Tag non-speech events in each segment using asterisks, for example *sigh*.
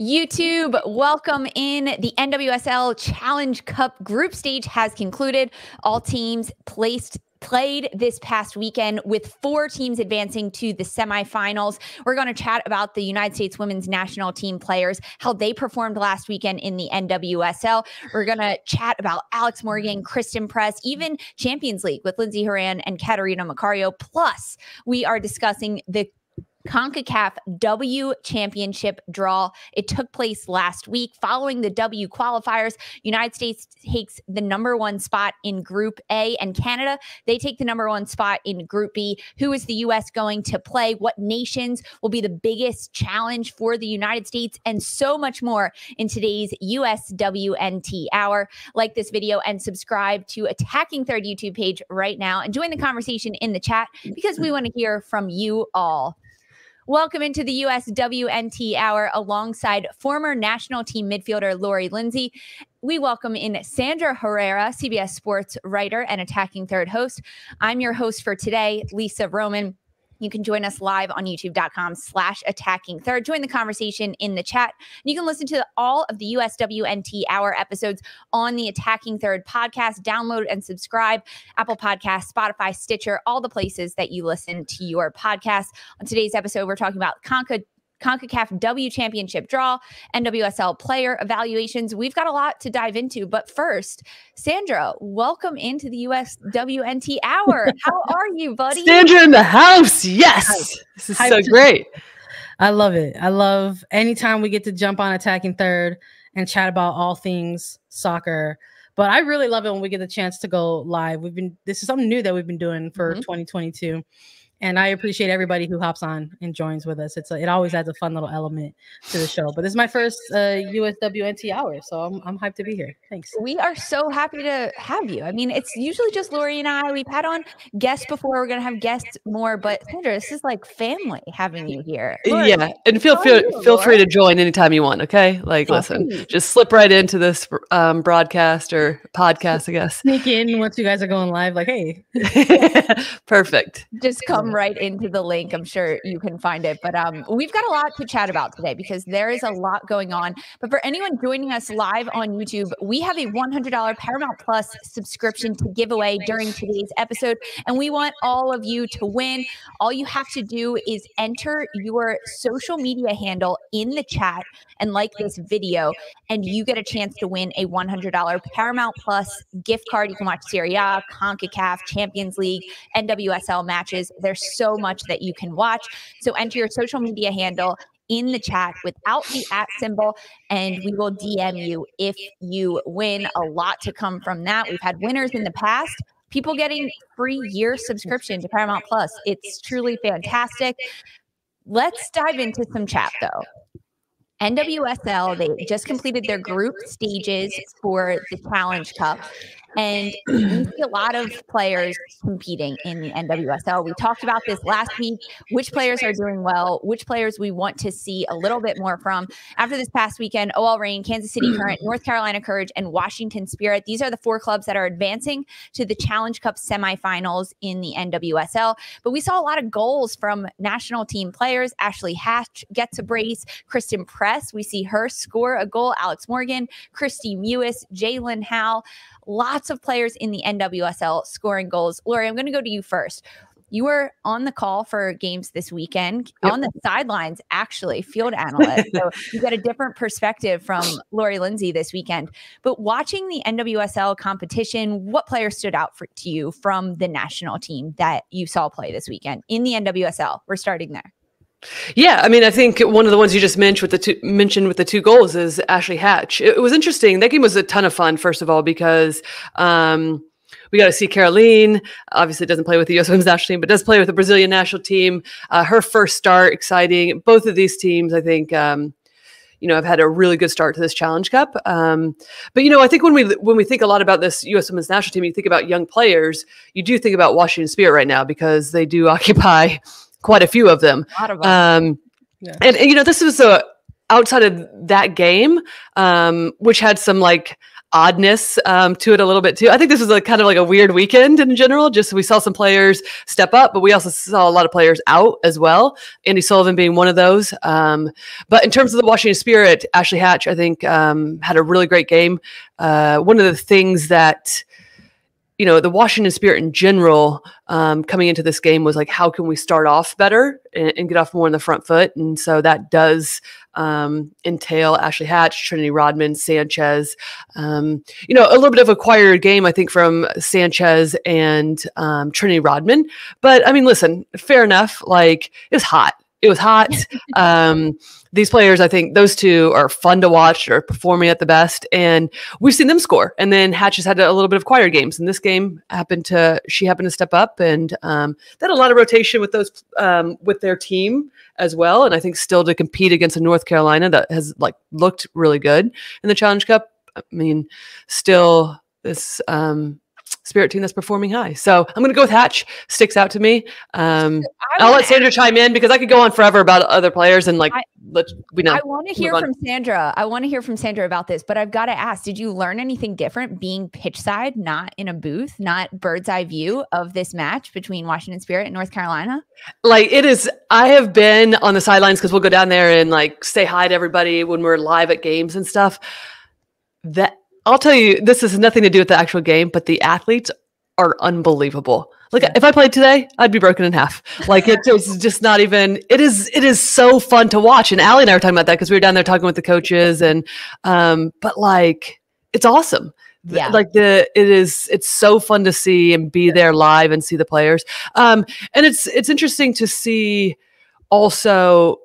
YouTube, welcome in. The NWSL Challenge Cup group stage has concluded. All teams placed played this past weekend with four teams advancing to the semifinals. We're going to chat about the United States women's national team players, how they performed last weekend in the NWSL. We're going to chat about Alex Morgan, Christen Press, even Champions League with Lindsey Horan and Catarina Macario. Plus, we are discussing the CONCACAF W Championship draw. It took place last week. Following the W qualifiers, United States takes the number one spot in Group A, and Canada, they take the number one spot in Group B. Who is the U.S. going to play? What nations will be the biggest challenge for the United States? And so much more in today's USWNT hour. Like this video and subscribe to Attacking Third YouTube page right now and join the conversation in the chat because we want to hear from you all. Welcome into the USWNT Hour alongside former national team midfielder Lori Lindsey. We welcome in Sandra Herrera, CBS Sports writer and attacking third host. I'm your host for today, Lisa Roman. You can join us live on youtube.com slash attacking third. Join the conversation in the chat. And you can listen to all of the USWNT hour episodes on the Attacking Third podcast. Download and subscribe. Apple Podcasts, Spotify, Stitcher, all the places that you listen to your podcast. On today's episode, we're talking about Conca CONCACAF W Championship draw, NWSL player evaluations. We've got a lot to dive into. But first, Sandra, welcome into the US WNT Hour. *laughs* How are you, buddy? Sandra in the house. Yes. This is so great. I love it. I love anytime we get to jump on attacking third and chat about all things soccer. But I really love it when we get the chance to go live. We've been this is something new that we've been doing for mm-hmm. 2022 and I appreciate everybody who hops on and joins with us. It's a, it always adds a fun little element to the show. But this is my first uh, USWNT hour, so I'm I'm hyped to be here. Thanks. We are so happy to have you. I mean, it's usually just Lori and I. We've had on guests before. We're gonna have guests more, but Sandra, this is like family having you here. Lori, yeah, and feel feel you, feel free to join anytime you want. Okay, like oh, listen, please. just slip right into this um, broadcast or podcast, I guess. Sneak in once you guys are going live. Like, hey, *laughs* perfect. Just come right into the link. I'm sure you can find it. But um, we've got a lot to chat about today because there is a lot going on. But for anyone joining us live on YouTube, we have a $100 Paramount Plus subscription to give away during today's episode. And we want all of you to win. All you have to do is enter your social media handle in the chat and like this video, and you get a chance to win a $100 Paramount Plus gift card. You can watch Serie A, CONCACAF, Champions League, NWSL matches. There's so much that you can watch. So enter your social media handle in the chat without the at symbol, and we will DM you if you win. A lot to come from that. We've had winners in the past. People getting free year subscription to Paramount Plus. It's truly fantastic. Let's dive into some chat though. NWSL, they just completed their group stages for the Challenge Cup. And we see a lot of players competing in the NWSL. We talked about this last week which players are doing well, which players we want to see a little bit more from. After this past weekend, OL Reign, Kansas City *clears throat* Current, North Carolina Courage, and Washington Spirit. These are the four clubs that are advancing to the Challenge Cup semifinals in the NWSL. But we saw a lot of goals from national team players. Ashley Hatch gets a brace. Christen Press, we see her score a goal. Alex Morgan, Kristie Mewis, Jaelin Howell lots of players in the NWSL scoring goals. Lori, I'm going to go to you first. You were on the call for games this weekend yep. on the sidelines, actually, field analyst. so *laughs* you got a different perspective from Lori Lindsey this weekend. But watching the NWSL competition, what players stood out for, to you from the national team that you saw play this weekend in the NWSL? We're starting there. Yeah, I mean, I think one of the ones you just mentioned with the two mentioned with the two goals is Ashley Hatch. It, it was interesting. That game was a ton of fun. First of all, because um, we got to see Kerolin. Obviously, doesn't play with the U.S. Women's National Team, but does play with the Brazilian national team. Uh, her first start, exciting. Both of these teams, I think, um, you know, have had a really good start to this Challenge Cup. Um, but you know, I think when we when we think a lot about this U.S. Women's National Team, you think about young players. You do think about Washington Spirit right now because they do *laughs* occupy quite a few of them. Of um, yeah. and, and, you know, this was a outside of that game, um, which had some like oddness um, to it a little bit too. I think this was a kind of like a weird weekend in general. Just we saw some players step up, but we also saw a lot of players out as well. Andi Sullivan being one of those. Um, but in terms of the Washington Spirit, Ashley Hatch, I think um, had a really great game. Uh, one of the things that you know the Washington Spirit in general um, coming into this game was like, how can we start off better and, and, get off more on the front foot? And so that does um, entail Ashley Hatch, Trinity Rodman, Sanchez. Um, you know, a little bit of acquired game, I think, from Sanchez and um, Trinity Rodman. But I mean, listen, fair enough. Like it was hot. It was hot. *laughs* These players, I think those two are fun to watch, are performing at the best, and we've seen them score. And then Hatch has had a little bit of quieter games, and this game happened to she happened to step up, and um, they had a lot of rotation with those um, with their team as well. And I think still to compete against a North Carolina that has like looked really good in the Challenge Cup. I mean, still this um, spirit team that's performing high. So I'm going to go with Hatch. Sticks out to me. Um, I'll let Sandra chime in because I could go on forever about other players and like I, let we know. I want to hear from Sandra. I want to hear from Sandra about this, but I've got to ask: Did you learn anything different being pitch side, not in a booth, not bird's eye view of this match between Washington Spirit and North Carolina? Like it is. I have been on the sidelines because we'll go down there and like say hi to everybody when we're live at games and stuff. That I'll tell you, this has nothing to do with the actual game, but the athletes are unbelievable. Like if I played today, I'd be broken in half. Like it, *laughs* it's just not even. It is. It is so fun to watch. And Allie and I were talking about that because we were down there talking with the coaches, and um, but like it's awesome. Yeah. Like the it is. It's so fun to see and be there live and see the players. Um, and it's it's interesting to see also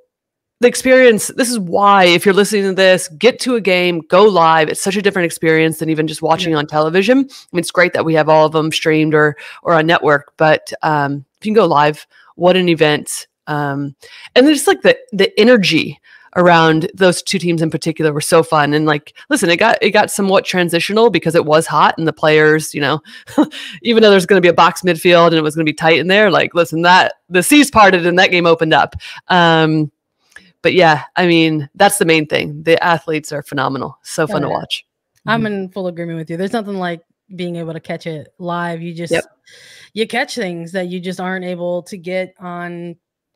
the experience this is why if you're listening to this get to a game go live. It's such a different experience than even just watching yeah. on television. I mean it's great that we have all of them streamed or or on network but um if you can go live what an event. Um and there's like the the energy around those two teams in particular were so fun. And like listen it got it got somewhat transitional because it was hot and the players you know *laughs* even though there's going to be a box midfield and it was going to be tight in there like listen that the seas parted and that game opened up. Um but yeah, I mean, that's the main thing. The athletes are phenomenal. So fun to watch. I'm mm-hmm. in full agreement with you. There's nothing like being able to catch it live. You just yep. you catch things that you just aren't able to get on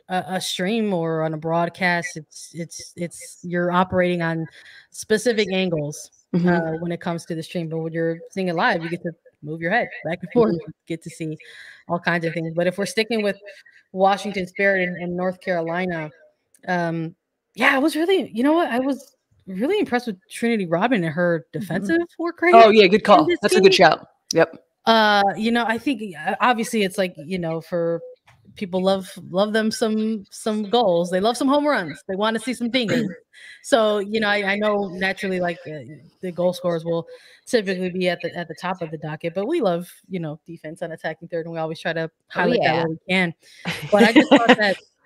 a, a, stream or on a broadcast. It's it's it's you're operating on specific angles mm-hmm. uh, when it comes to the stream. But when you're seeing it live, you get to move your head back and *laughs* forth, mm-hmm. get to see all kinds of things. But if we're sticking with Washington Spirit and, and North Carolina, um, yeah, I was really, you know what? I was really impressed with Trinity Rodman and her mm-hmm. defensive mm-hmm. work rate. Oh yeah, good call. That's a good shout. Yep. Uh, you know, I think obviously it's like you know for people love love them some some goals. They love some home runs. They want to see some things. so you know, I, I know naturally like uh, the goal scorers will typically be at the at the top of the docket, but we love you know defense and attacking third, and we always try to oh, highlight oh, yeah. that where we can. But I just thought that *laughs*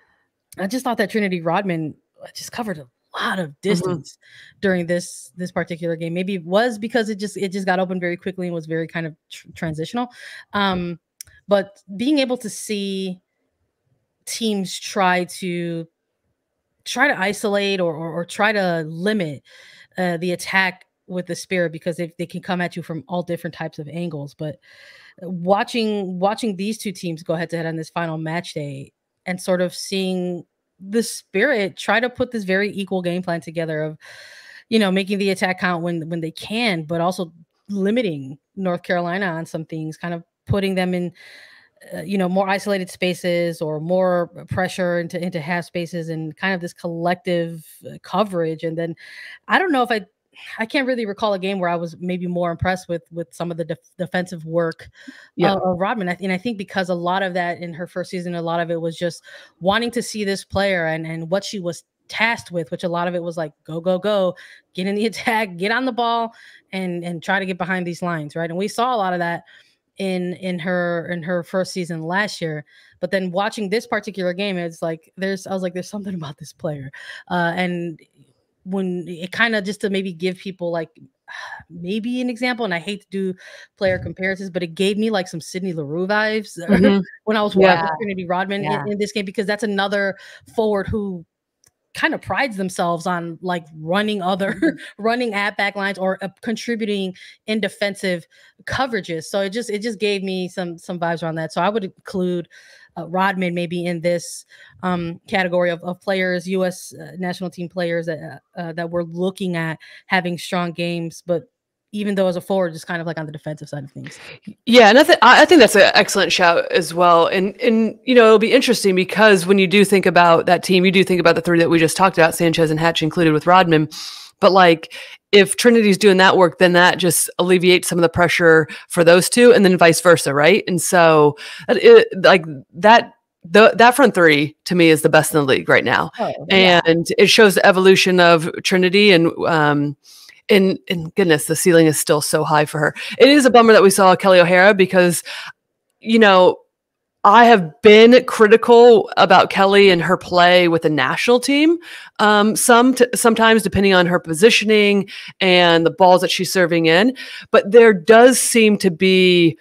I just thought that Trinity Rodman uh, just covered a lot of mm-hmm. distance mm-hmm. during this this particular game. Maybe it was because it just it just got open very quickly and was very kind of tr- transitional. Um, but being able to see teams try to try to isolate or or, or try to limit uh, the attack with the spirit because they, they can come at you from all different types of angles. But watching watching these two teams go head to head on this final match day and sort of seeing the spirit try to put this very equal game plan together of you know making the attack count when when they can but also limiting north carolina on some things kind of putting them in uh, you know more isolated spaces or more pressure into into half spaces and kind of this collective uh, coverage. And then i don't know if i I can't really recall a game where I was maybe more impressed with with some of the def- defensive work yeah. uh, of Rodman. And I think because a lot of that in her first season, a lot of it was just wanting to see this player and and what she was tasked with, which a lot of it was like go go go, get in the *laughs* attack, get on the ball, and and try to get behind these lines, right? And we saw a lot of that in in her in her first season last year but then watching this particular game it's like there's i was like there's something about this player uh and when it kind of just to maybe give people like *sighs* maybe an example, and I hate to do player comparisons, but it gave me like some Sydney Leroux vibes *laughs* mm-hmm. when I was watching yeah. Trinity Rodman yeah. in, in, this game because that's another forward who kind of prides themselves on like running other Mm-hmm. *laughs* running at back lines or uh, contributing in defensive coverages so it just it just gave me some some vibes around that so i would include uh, rodman maybe in this um category of, of players us uh, national team players that uh, that we're looking at having strong games but even though as a forward, just kind of like on the defensive side of things. Yeah, and I, th- I think that's an excellent shout as well. And and you know it'll be interesting because when you do think about that team, you do think about the three that we just talked about, Sanchez and Hatch included with Rodman. But like if Trinity's doing that work, then that just alleviates some of the pressure for those two, and then vice versa, right? And so it, like that the that front three to me is the best in the league right now, Oh, yeah. and it shows the evolution of Trinity and um and and goodness, the ceiling is still so high for her. It is a bummer that we saw Kelley O'Hara because you know I have been critical about Kelley and her play with the national team. Um, some sometimes depending on her positioning and the balls that she's serving in, but there does seem to be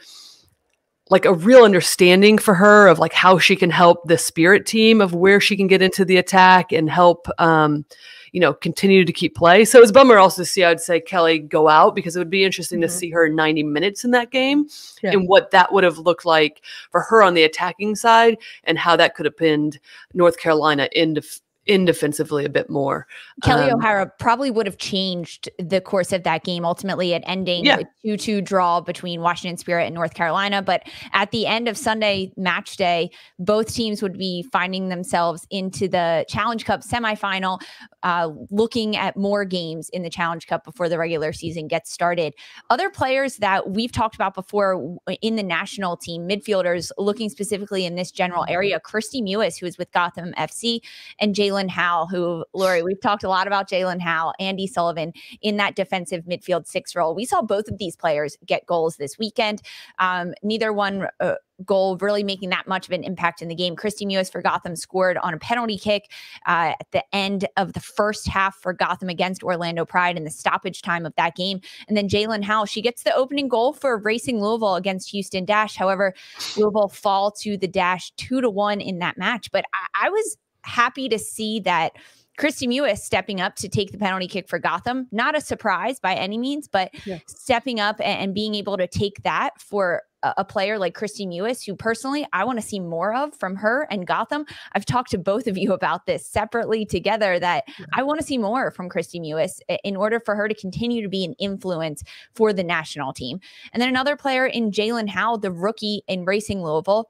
like a real understanding for her of like how she can help the spirit team of where she can get into the attack and help um, you know continue to keep play so it's a bummer also to see i'd say kelley go out because it would be interesting Mhm. to see her 90 minutes in that game Yeah. and what that would have looked like for her on the attacking side and how that could have pinned north carolina in def- in defensively a bit more Kelley Um, O'Hara probably would have changed the course of that game, ultimately it ending Yeah. a 2 2 draw between Washington Spirit and North Carolina. But at the end of Sunday match day, both teams would be finding themselves into the Challenge Cup semifinal, uh, looking at more games in the Challenge Cup before the regular season gets started. Other players that we've talked about before in the national team, midfielders looking specifically in this general area, Kristie Mewis, who is with Gotham FC, and Jaelin Howell, who, Lori, we've talked a lot about Jaelin Howell, Andi Sullivan in that defensive midfield six role. We saw both of these players get goals this weekend. Um, neither one uh, goal really making that much of an impact in the game. Kristie Mewis for Gotham scored on a penalty kick uh, at the end of the first half for Gotham against Orlando Pride in the stoppage time of that game. And then Jaelin Howell, she gets the opening goal for Racing Louisville against Houston Dash. However, Louisville fall to the Dash two to one in that match. But I, I was happy to see that Kristie Mewis stepping up to take the penalty kick for Gotham. Not a surprise by any means, but Yeah. stepping up and, being able to take that for a, a player like Kristie Mewis, who personally I want to see more of from her and Gotham. I've talked to both of you about this separately together that I want to see more from Kristie Mewis in order for her to continue to be an influence for the national team. And then another player in Jaelin Howell, the rookie in Racing Louisville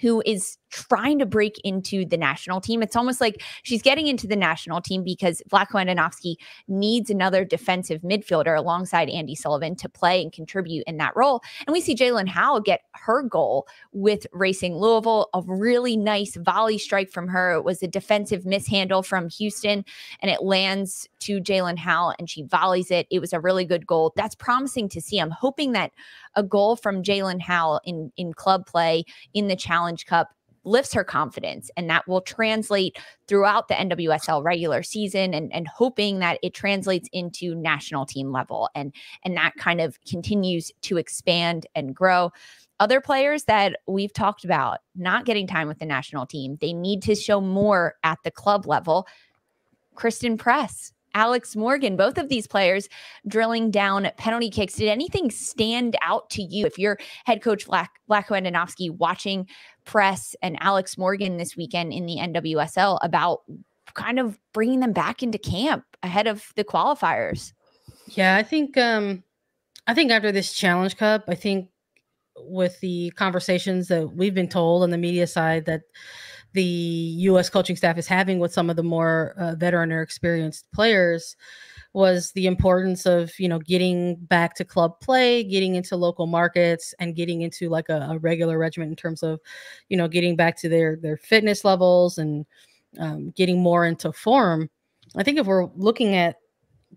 who is trying to break into the national team. It's almost like she's getting into the national team because Vlatko Andonovski needs another defensive midfielder alongside Andi Sullivan to play and contribute in that role. And we see Jaelin Howell get her goal with Racing Louisville, a really nice volley strike from her. It was a defensive mishandle from Houston and it lands to Jaelin Howell and she volleys it. It was a really good goal. That's promising to see. I'm hoping that a goal from Jaelin Howell in, in club play in the Challenge Cup lifts her confidence and that will translate throughout the NWSL regular season and, and hoping that it translates into national team level and and that kind of continues to expand and grow. Other players that we've talked about not getting time with the national team, they need to show more at the club level. Christen Press, Alex Morgan, both of these players drilling down penalty kicks. Did anything stand out to you if you're head coach Vlak, Vlatko Andonovski watching Press and Alex Morgan this weekend in the NWSL about kind of bringing them back into camp ahead of the qualifiers? Yeah, I think um I think after this Challenge Cup, I think with the conversations that we've been told on the media side that the U.S. coaching staff is having with some of the more uh, veteran or experienced players was the importance of you know getting back to club play, getting into local markets, and getting into like a, a regular regiment in terms of you know getting back to their their fitness levels and um, getting more into form. I think if we're looking at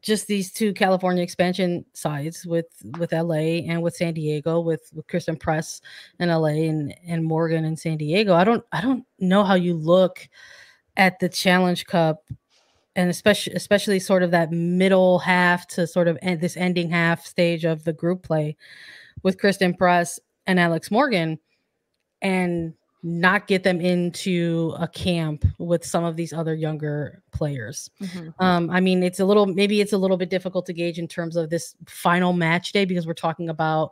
just these two California expansion sides with with LA and with San Diego with with Christen Press in LA and and Morgan in San Diego. I don't I don't know how you look at the Challenge Cup and especially especially sort of that middle half to sort of end this ending half stage of the group play with Christen Press and Alex Morgan and not get them into a camp with some of these other younger players. Mm-hmm. Um, I mean, it's a little maybe it's a little bit difficult to gauge in terms of this final match day because we're talking about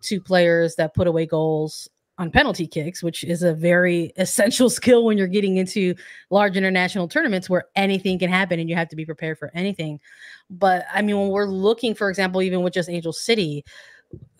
two players that put away goals on penalty kicks, which is a very *laughs* essential skill when you're getting into large international tournaments where anything can happen and you have to be prepared for anything. But I mean, when we're looking, for example, even with just Angel City,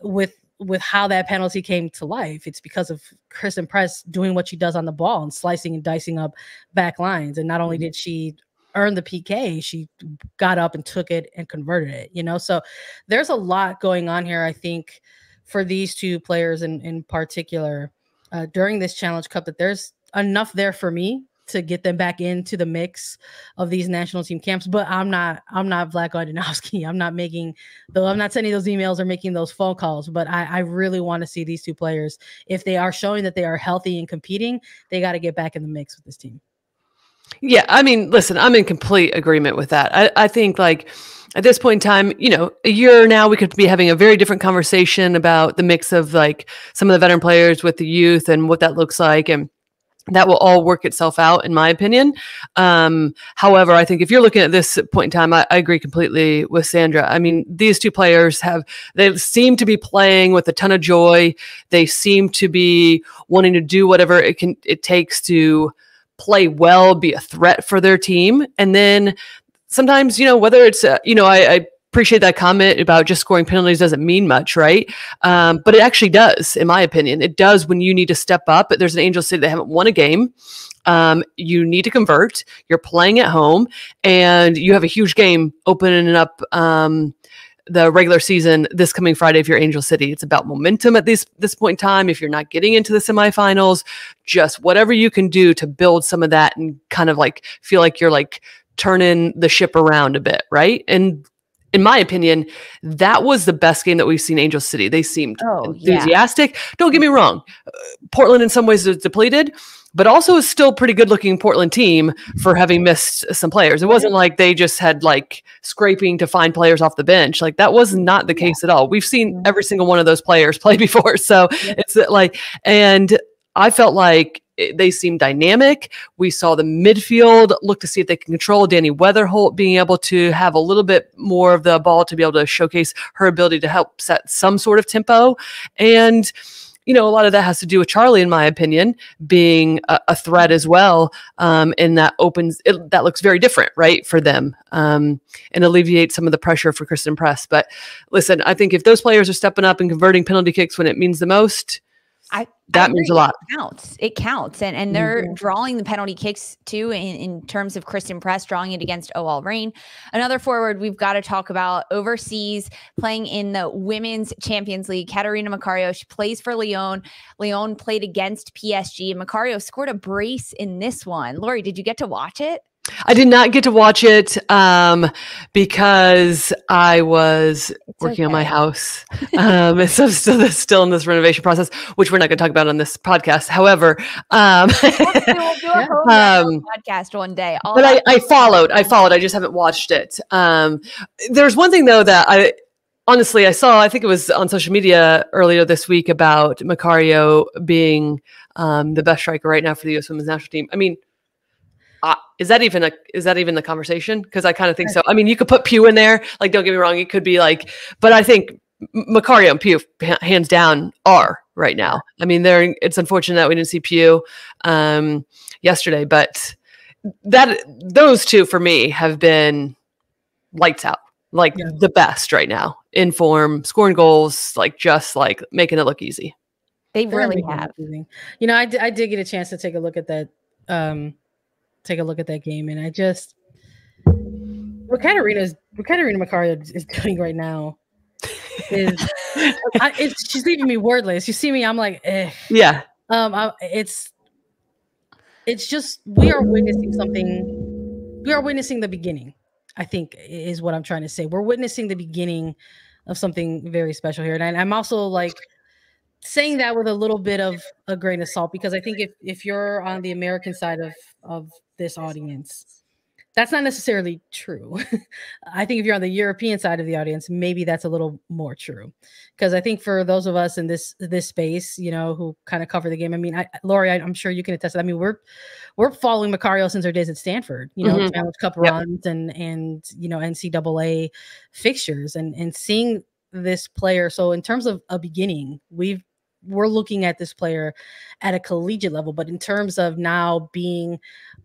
with with how that penalty came to life, it's because of Christen Press doing what she does on the ball and slicing and dicing up back lines. And not only mm-hmm. did she earn the PK, she got up and took it and converted it, you know? So there's a lot going on here, I think, for these two players in, in particular uh, during this Challenge Cup that there's enough there for me to get them back into the mix of these national team camps. But I'm not I'm not Vlatko Andonovski. *laughs* I'm not making though I'm not sending those emails or making those phone calls. But I, I really want to see these two players. If they are showing that they are healthy and competing, they got to get back in the mix with this team. Yeah, I mean, listen, I'm in complete agreement with that. I, I think like at this point in time, you know, a year now, we could be having a very different conversation about the mix of like some of the veteran players with the youth and what that looks like. And that will all work itself out in my opinion. Um, however i think if you're looking at this point in time I, I, agree completely with sandra. I mean these two players have they seem to be playing with a ton of joy. They seem to be wanting to do whatever it can it takes to play well be a threat for their team. And then sometimes you know whether it's uh, you know I, I appreciate that comment about just scoring penalties doesn't mean much, right? Um, but it actually does, in my opinion. It does when you need to step up. There's an Angel City that haven't won a game. Um, you need to convert. You're playing at home, and you have a huge game opening up um, the regular season this coming Friday if you're Angel City. It's about momentum at this this point in time. If you're not getting into the semifinals, just whatever you can do to build some of that and kind of like feel like you're like turning the ship around a bit, right? And in my opinion, that was the best game that we've seen Angel City. They seemed oh, enthusiastic. Yeah. Don't get me wrong. Uh, Portland in some ways is depleted, but also is still pretty good looking Portland team for having missed some players. It wasn't like they just had like scraping to find players off the bench. Like that was not the case at all. We've seen mm-hmm. every single one of those players *laughs* play before. So yeah. it's like, and I felt like they seem dynamic. We saw the midfield look to see if they can control Dani Weatherholt being able to have a little bit more of the ball to be able to showcase her ability to help set some sort of tempo. And you know, a lot of that has to do with Charlie, in my opinion, being a, a threat as well. Um, and that opens, it, that looks very different, right, for them um, and alleviate some of the pressure for Christen Press. But listen, I think if those players are stepping up and converting penalty kicks when it means the most, I that I means a lot. It counts. It counts. And and they're mm-hmm. drawing the penalty kicks too in, in terms of Christen Press drawing it against OL Reign. Another forward we've got to talk about overseas playing in the Women's Champions League. Catarina Macario, she plays for Lyon. Lyon played against PSG. And Macario scored a brace in this one. Lori, did you get to watch it? I did not get to watch it um, because I was it's working okay. on my house. *laughs* Um, so I'm still, *laughs* still in this renovation process, which we're not going to talk about on this podcast. However, um, we'll do a *laughs* um, podcast one day. All but I, I, followed. I followed. I just haven't watched it. Um, there's one thing though that I honestly I saw. I think it was on social media earlier this week about Macario being um, the best striker right now for the U.S. Women's National Team. I mean uh, is that even a is that even the conversation? Because I kind of think so. I mean, you could put Pugh in there. Like, don't get me wrong, it could be like, but I think Macario and Pugh hands down are right now. I mean, they're. It's unfortunate that we didn't see Pugh um, yesterday, but that those two for me have been lights out, like yeah. the best right now in form, scoring goals, like just like making it look easy. They really have. You know, I, I did get a chance to take a look at that um, take a look at that game, and I just what Catarina's what Catarina Macario is doing right now is *laughs* I, it's, she's leaving me wordless. You see me, I'm like, eh. yeah. Um, I, it's it's just we are witnessing something. We are witnessing the beginning. I think is what I'm trying to say. We're witnessing the beginning of something very special here, and I'm also like saying that with a little bit of a grain of salt because I think if if you're on the American side of of this audience, that's not necessarily true. *laughs* I think if you're on the European side of the audience, maybe that's a little more true. Because I think for those of us in this this space, you know, who kind of cover the game, I mean, I, Lori, I, am sure you can attest. To that. I mean, we're we're following Macario since our days at Stanford. You know, mm-hmm. Challenge Cup yep. runs and and you know NCAA fixtures and and seeing this player. So in terms of a beginning, we've we're looking at this player at a collegiate level, but in terms of now being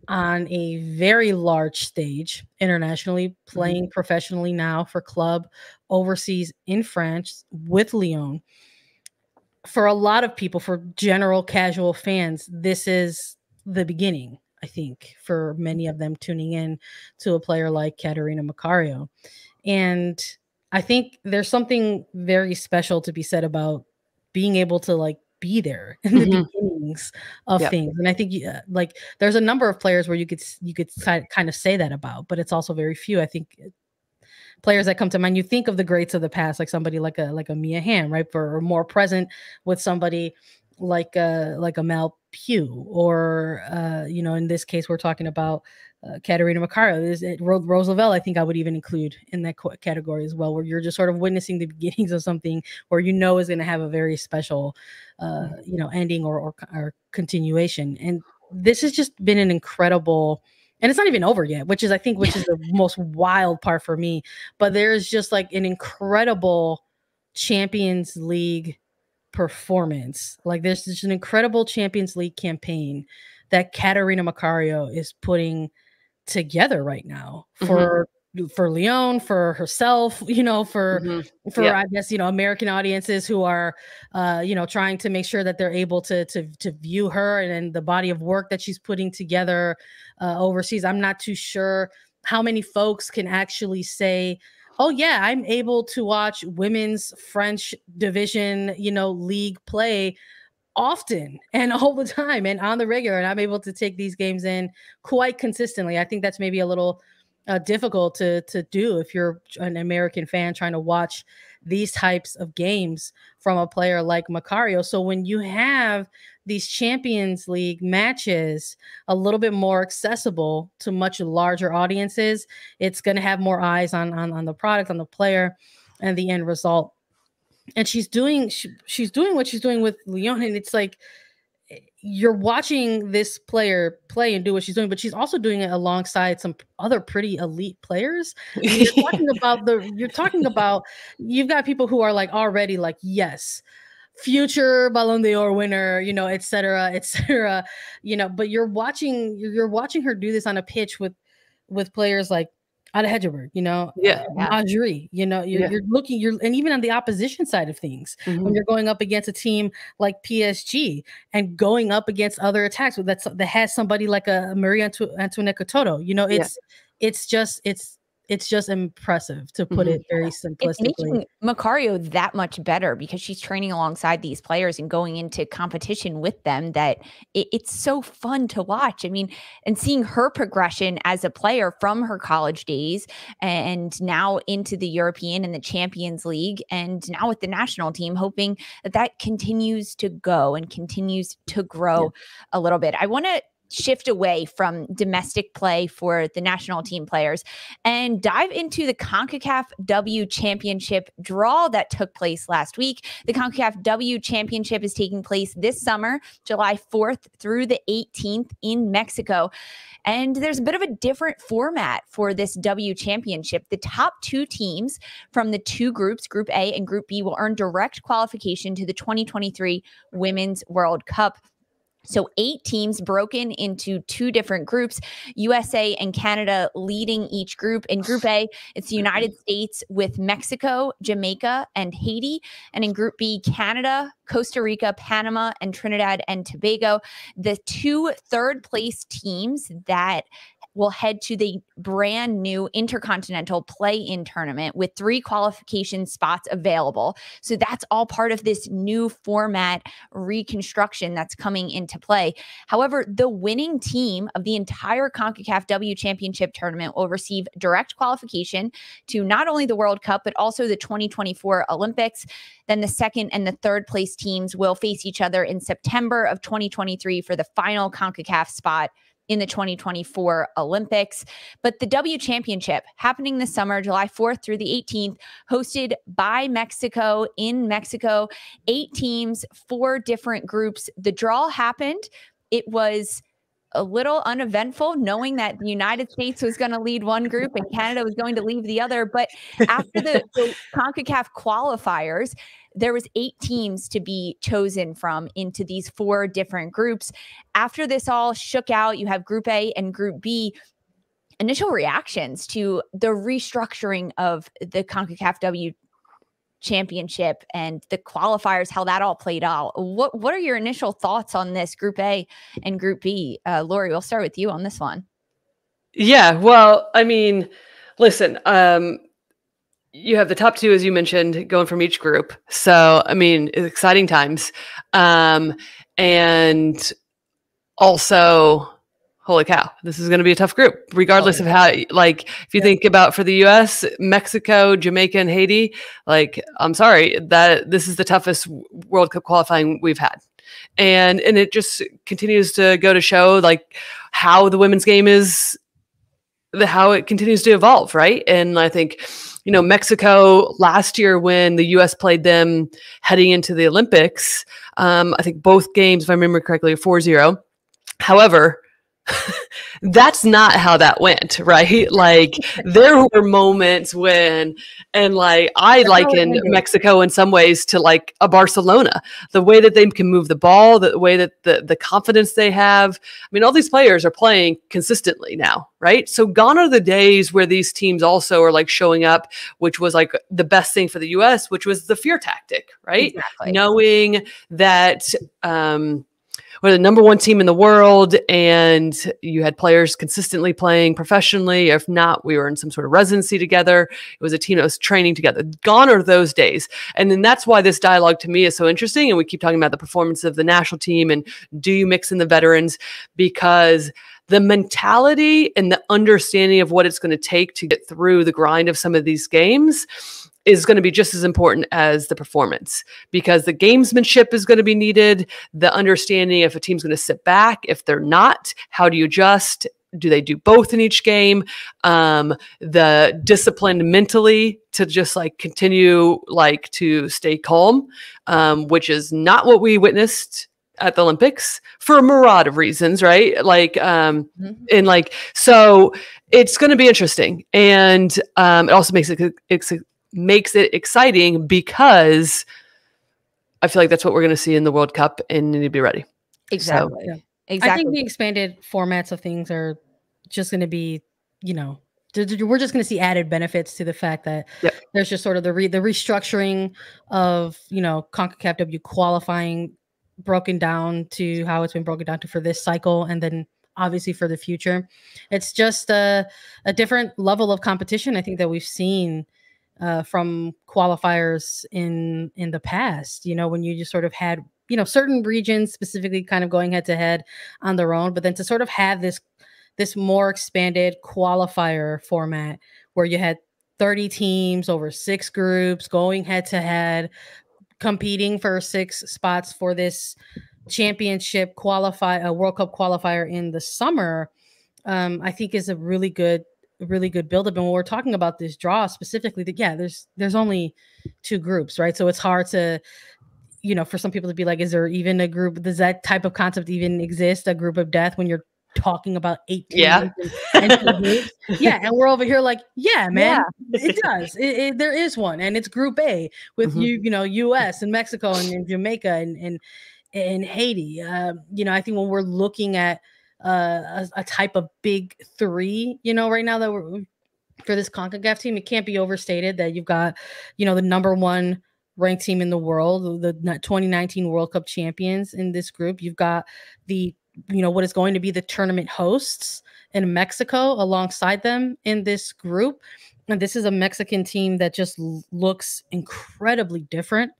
on a very large stage internationally, mm-hmm. playing mm-hmm. professionally now for club overseas in France with Lyon. For a lot of people, for general casual fans, this is the beginning, I think, for many of them tuning in to a player like Catarina Macario. And I think there's something very special to be said about being able to like be there in the mm-hmm. beginnings of yep. things and i think uh, like there's a number of players where you could you could kind of say that about but it's also very few i think uh, players that come to mind you think of the greats of the past like somebody like a like a mia hamm right for more present with somebody like a like a Mal Pugh, or uh, you know, in this case, we're talking about uh, Catarina Macario. Is it Rose Lavelle? I think I would even include in that category as well, where you're just sort of witnessing the *laughs* beginnings of something where you know is going to have a very special, uh, you know, ending or, or or continuation. And this has just been an incredible and it's not even over yet which is i think which is the most wild part for me but there's just like an incredible champions league performance. Like there's just an incredible Champions League campaign that Catarina Macario is putting together right now for mm-hmm. for Lyon, for herself, you know, for mm-hmm. for I guess you know American audiences who are uh, you know trying to make sure that they're able to to to view her and, and the body of work that she's putting together uh, overseas. I'm not too sure how many folks can actually say oh yeah, I'm able to watch women's French division, you know, league play often *laughs* and all the time and on the regular and i'm able to take these games in quite consistently. I think that's maybe a little uh, difficult to to do if you're an american fan trying to watch these types of games from a player like macario. So when you have these Champions League matches a little bit more accessible to much larger audiences. It's going to have more eyes on, on on the product, on the player, and the end result. And she's doing she, she's doing what she's doing with Lyon, and it's like eh, you're watching this player play and do what she's doing, but she's also doing it alongside some other pretty elite players. You're talking *laughs* about the you're talking about you've got people who are like already like yes future Ballon d'Or winner, you know, et cetera, *laughs* et cetera, you know, but you're watching, you're watching her do this on a pitch with, with players like Ada Hegerberg, you know, yeah, uh, Marjorie, you know, you're, yeah. you're, looking, you're, and even on the opposition side of things, mm-hmm. when you're going up against a team like PSG and going up against other attacks that's that has somebody like a Marie Antoinette Katoto, you know, it's, yeah. it's just, it's, it's just impressive to put mm-hmm. it very simplistically. It's making Macario that much better because she's training alongside these players and going into competition with them that it, it's so fun to watch. I mean, and seeing her progression as a player from her college days and now into the European and the Champions League and now with the national team, hoping that that continues to go and continues to grow yeah. a little bit. I want to shift away from domestic play for the national team players and dive into the CONCACAF W Championship draw that took place last week. The CONCACAF W Championship is taking place this summer, July 4th through the 18th in Mexico. And there's a bit of a different format for this W Championship. The top two teams from the two groups, Group A and Group B, will earn direct qualification to the 2023 Women's World Cup. So, eight teams broken into two different groups, USA and Canada leading each group. In Group A, it's the mm-hmm. United States with Mexico, Jamaica, and Haiti. And in Group B, Canada, Costa Rica, Panama, and Trinidad and Tobago. The two third place teams that will head to the brand new intercontinental play in tournament with three qualification spots available. So that's all part of this new format reconstruction that's coming into play. However, the winning team of the entire CONCACAF W Championship tournament will receive direct qualification to not only the World Cup, but also the 2024 Olympics. Then the second and the third place teams will face each other in September of 2023 for the final CONCACAF spot in the 2024 Olympics. But the W Championship happening this summer, July 4th through the 18th, hosted by Mexico in Mexico, eight teams, four different groups. The draw happened. It was a little uneventful, knowing that the United States was going to lead one group and Canada was going to leave the other. But after the, *laughs* the CONCACAF qualifiers, there was eight teams to be chosen from into these four different groups. After this all shook out, you have Group A and Group B. Initial reactions to the restructuring of the CONCACAF W championship and the qualifiers, how that all played out. What what are your initial thoughts on this Group A and Group B? Uh, Lori, we'll start with you on this one. Yeah, well, I mean, listen, um, you have the top two, as you mentioned, going from each group. So, I mean, exciting times. Um, and also, holy cow, this is going to be a tough group, regardless oh, yeah. of how, like, if you yeah. think about for the US, Mexico, Jamaica, and Haiti, like, I'm sorry, that this is the toughest World Cup qualifying we've had. And and it just continues to go to show like how the women's game is the how it continues to evolve, right? And I think you know, Mexico last year when the U.S. played them heading into the Olympics, um, I think both games, if I remember correctly, 4 0. However, that's not how that went, right? *laughs* Like there were moments when, and like I liken Mexico in some ways to like a Barcelona, the way that they can move the ball, the way that the, the confidence they have. I mean, all these players are playing consistently now, right? So gone are the days where these teams also are like showing up, which was like the best thing for the US, which was the fear tactic, right? Exactly. Knowing that, um, we're the number one team in the world, and you had players consistently playing professionally. If not, we were in some sort of residency together. It was a team that was training together. Gone are those days. And then that's why this dialogue to me is so interesting. And we keep talking about the performance of the national team and do you mix in the veterans? Because the mentality and the understanding of what it's going to take to get through the grind of some of these games is going to be just as important as the performance because the gamesmanship is going to be needed. The understanding if a team's going to sit back, if they're not, how do you adjust? Do they do both in each game? Um, the discipline mentally to just like continue like to stay calm, um, which is not what we witnessed at the Olympics for a myriad of reasons, right? Like, um, mm-hmm. and like, so it's going to be interesting, and um, it also makes it makes it exciting because I feel like that's what we're going to see in the World Cup and need to be ready. Exactly. So, yeah. Exactly. I think the expanded formats of things are just going to be, you know, we're just going to see added benefits to the fact that yep. there's just sort of the re- the restructuring of you know Concacaf W qualifying broken down to how it's been broken down to for this cycle, and then obviously for the future. It's just a a different level of competition. I think that we've seen uh, from qualifiers in in the past. You know, when you just sort of had you know certain regions specifically kind of going head to head on their own, but then to sort of have this this more expanded qualifier format where you had 30 teams over six groups going head to head competing for six spots for this championship qualify a world cup qualifier in the summer um, i think is a really good really good buildup. And when we're talking about this draw specifically, that yeah, there's there's only two groups, right? So it's hard to, you know, for some people to be like, is there even a group? Does that type of concept even exist? A group of death when you're talking about 18 yeah and, *laughs* and yeah and we're over here like yeah man yeah. it does it, it, there is one and it's group a with mm-hmm. you you know us and mexico and, and jamaica and and, and haiti uh, you know i think when we're looking at a, a, type of big three, you know, right now that we're for this CONCACAF team, it can't be overstated that you've got, you know, the number one ranked team in the world, the 2019 World Cup champions in this group. You've got the, you know, what is going to be the tournament hosts in Mexico alongside them in this group. And this is a Mexican team that just looks incredibly different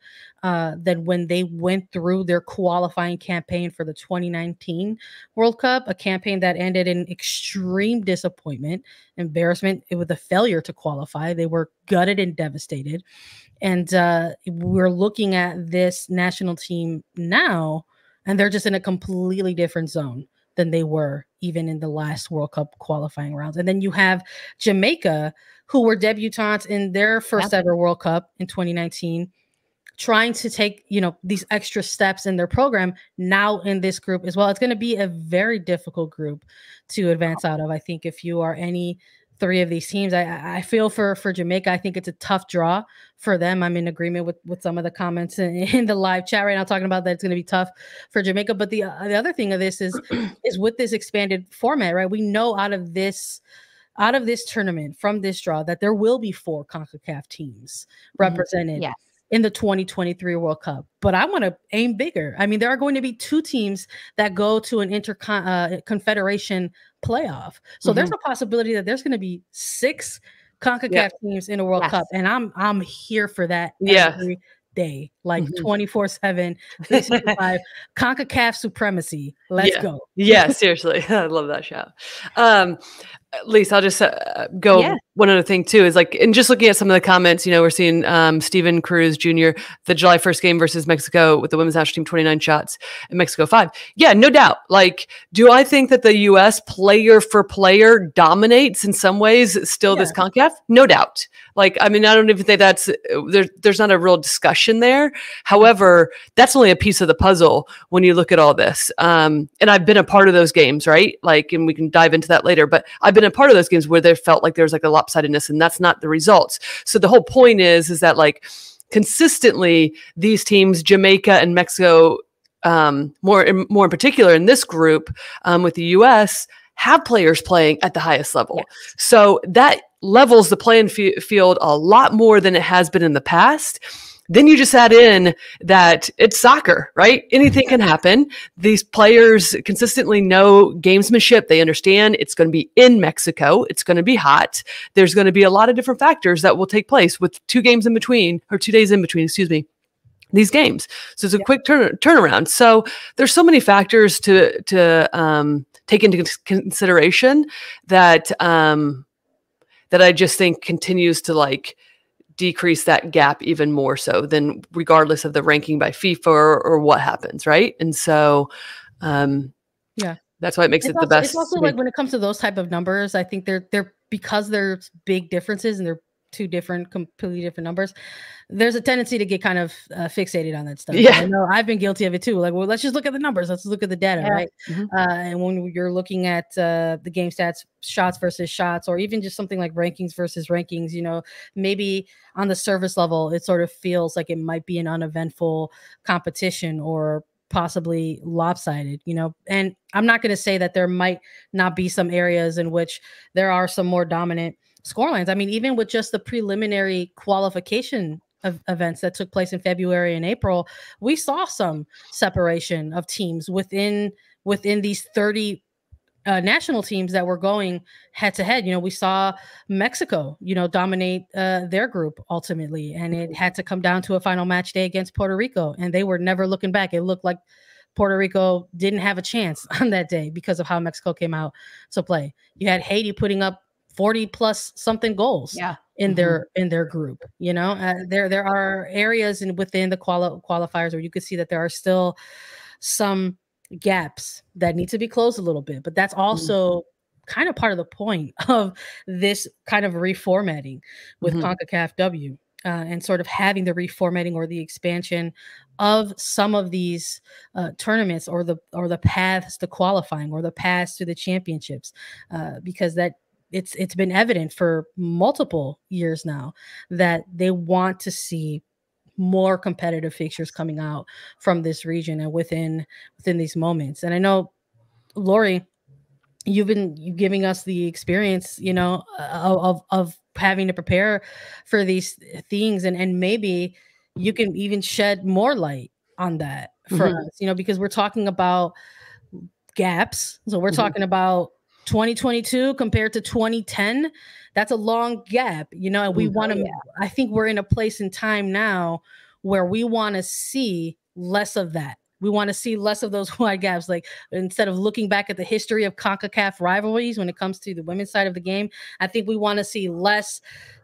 uh, than when they went through their qualifying campaign for the 2019 World Cup, a campaign that ended in extreme disappointment, embarrassment with a failure to qualify. They were gutted and devastated. And uh, we're looking at this national team now, and they're just in a completely different zone than they were even in the last World Cup qualifying rounds. And then you have Jamaica, who were debutantes in their first ever World Cup in 2019 trying to take you know these extra steps in their program now in this group as well. It's going to be a very difficult group to advance out of i think if you are any three of these teams. I i feel for for jamaica. I think it's a tough draw for them. I'm in agreement with with some of the comments in, *laughs* in the live chat right now talking about that it's going to be tough for jamaica. But the uh, the other thing of this is *clears throat* is with this expanded format right we know out of this out of this tournament from this draw that there will be four CONCACAF teams mm-hmm. represented mm-hmm. yes in the 2023 World Cup. But I want to aim bigger. I mean, there are going to be two teams that go to an inter uh, confederation playoff. So mm-hmm. there's a possibility that there's going to be six CONCACAF yeah. teams in a World yes. Cup, and I'm I'm here for that. Yeah. Every day, like mm-hmm. 24 7, 365, *laughs* CONCACAF supremacy. Let's yeah. go. yeah, seriously. *laughs* I love that show. Um, Lisa, I'll just uh, go yeah. one other thing too is like, and just looking at some of the comments, you know, we're seeing um, Stephen Cruz Jr., the July 1st game versus Mexico with the women's national team, 29 shots and Mexico five. Yeah, no doubt. Like, do I think that the U.S. player for player dominates in some ways still yeah. this CONCACAF? No doubt. Like, I mean, I don't even think that's, there, there's not a real discussion there. However, that's only a piece of the puzzle when you look at all this. Um, and I've been a part of those games, right? Like, and we can dive into that later, but I've been been a part of those games where there felt like there was like a lopsidedness, and that's not the results. So the whole point is, is that like consistently these teams, Jamaica and Mexico, um, more more in particular in this group um, with the U.S. have players playing at the highest level. Yes. So that levels the playing field a lot more than it has been in the past. Then you just add in that it's soccer, right? Anything can happen. These players consistently know gamesmanship. They understand it's going to be in Mexico. It's going to be hot. There's going to be a lot of different factors that will take place with two games in between or two days in between, excuse me these games. So it's a yeah. quick turn turnaround. So there's so many factors to to um, take into consideration that um, that I just think continues to like decrease that gap even more so than regardless of the ranking by FIFA or, or what happens, right? And so, um, yeah, that's why it makes it's it also, the best. It's also like when it comes to those type of numbers, I think they're they're because there's big differences and they're two different, completely different numbers, there's a tendency to get kind of uh, fixated on that stuff. Yeah, I know I've been guilty of it too. Like, well, let's just look at the numbers. Let's look at the data, yeah. right? Mm-hmm. Uh, and when you're looking at uh, the game stats, shots versus shots, or even just something like rankings versus rankings, you know, maybe on the service level, it sort of feels like it might be an uneventful competition or possibly lopsided, you know. And I'm not going to say that there might not be some areas in which there are some more dominant scorelines. I mean, even with just the preliminary qualification of events that took place in February and April, we saw some separation of teams within within these 30 uh, national teams that were going head to head. You know, we saw Mexico, you know, dominate uh, their group ultimately, and it had to come down to a final match day against Puerto Rico, and they were never looking back. It looked like Puerto Rico didn't have a chance *laughs* on that day because of how Mexico came out to play. You had Haiti putting up 40 plus something goals yeah in mm-hmm. their in their group you know uh, there there are areas in within the quali- qualifiers where you could see that there are still some gaps that need to be closed a little bit but that's mm-hmm. also mm-hmm. kind of part of the point *laughs* of this kind of reformatting with mm-hmm. CONCACAF W uh, and sort of having the reformatting or the expansion of some of these uh, tournaments or the or the paths to qualifying or the paths to the championships uh, because that it's it's been evident for multiple years now that they want to see more competitive fixtures coming out from this region and within within these moments. And I know Lori, you've been giving us the experience, you know, of of having to prepare for these things and and maybe you can even shed more light on that for mm-hmm. us, you know, because we're talking about gaps. So we're mm-hmm. talking about 2022 compared to 2010 that's a long gap you know and we mm, want to oh, yeah. i think we're in a place in time now where we want to see less of that we want to see less of those *laughs* wide gaps like instead of looking back at the history of CONCACAF rivalries when it comes to the women's side of the game i think we want to see less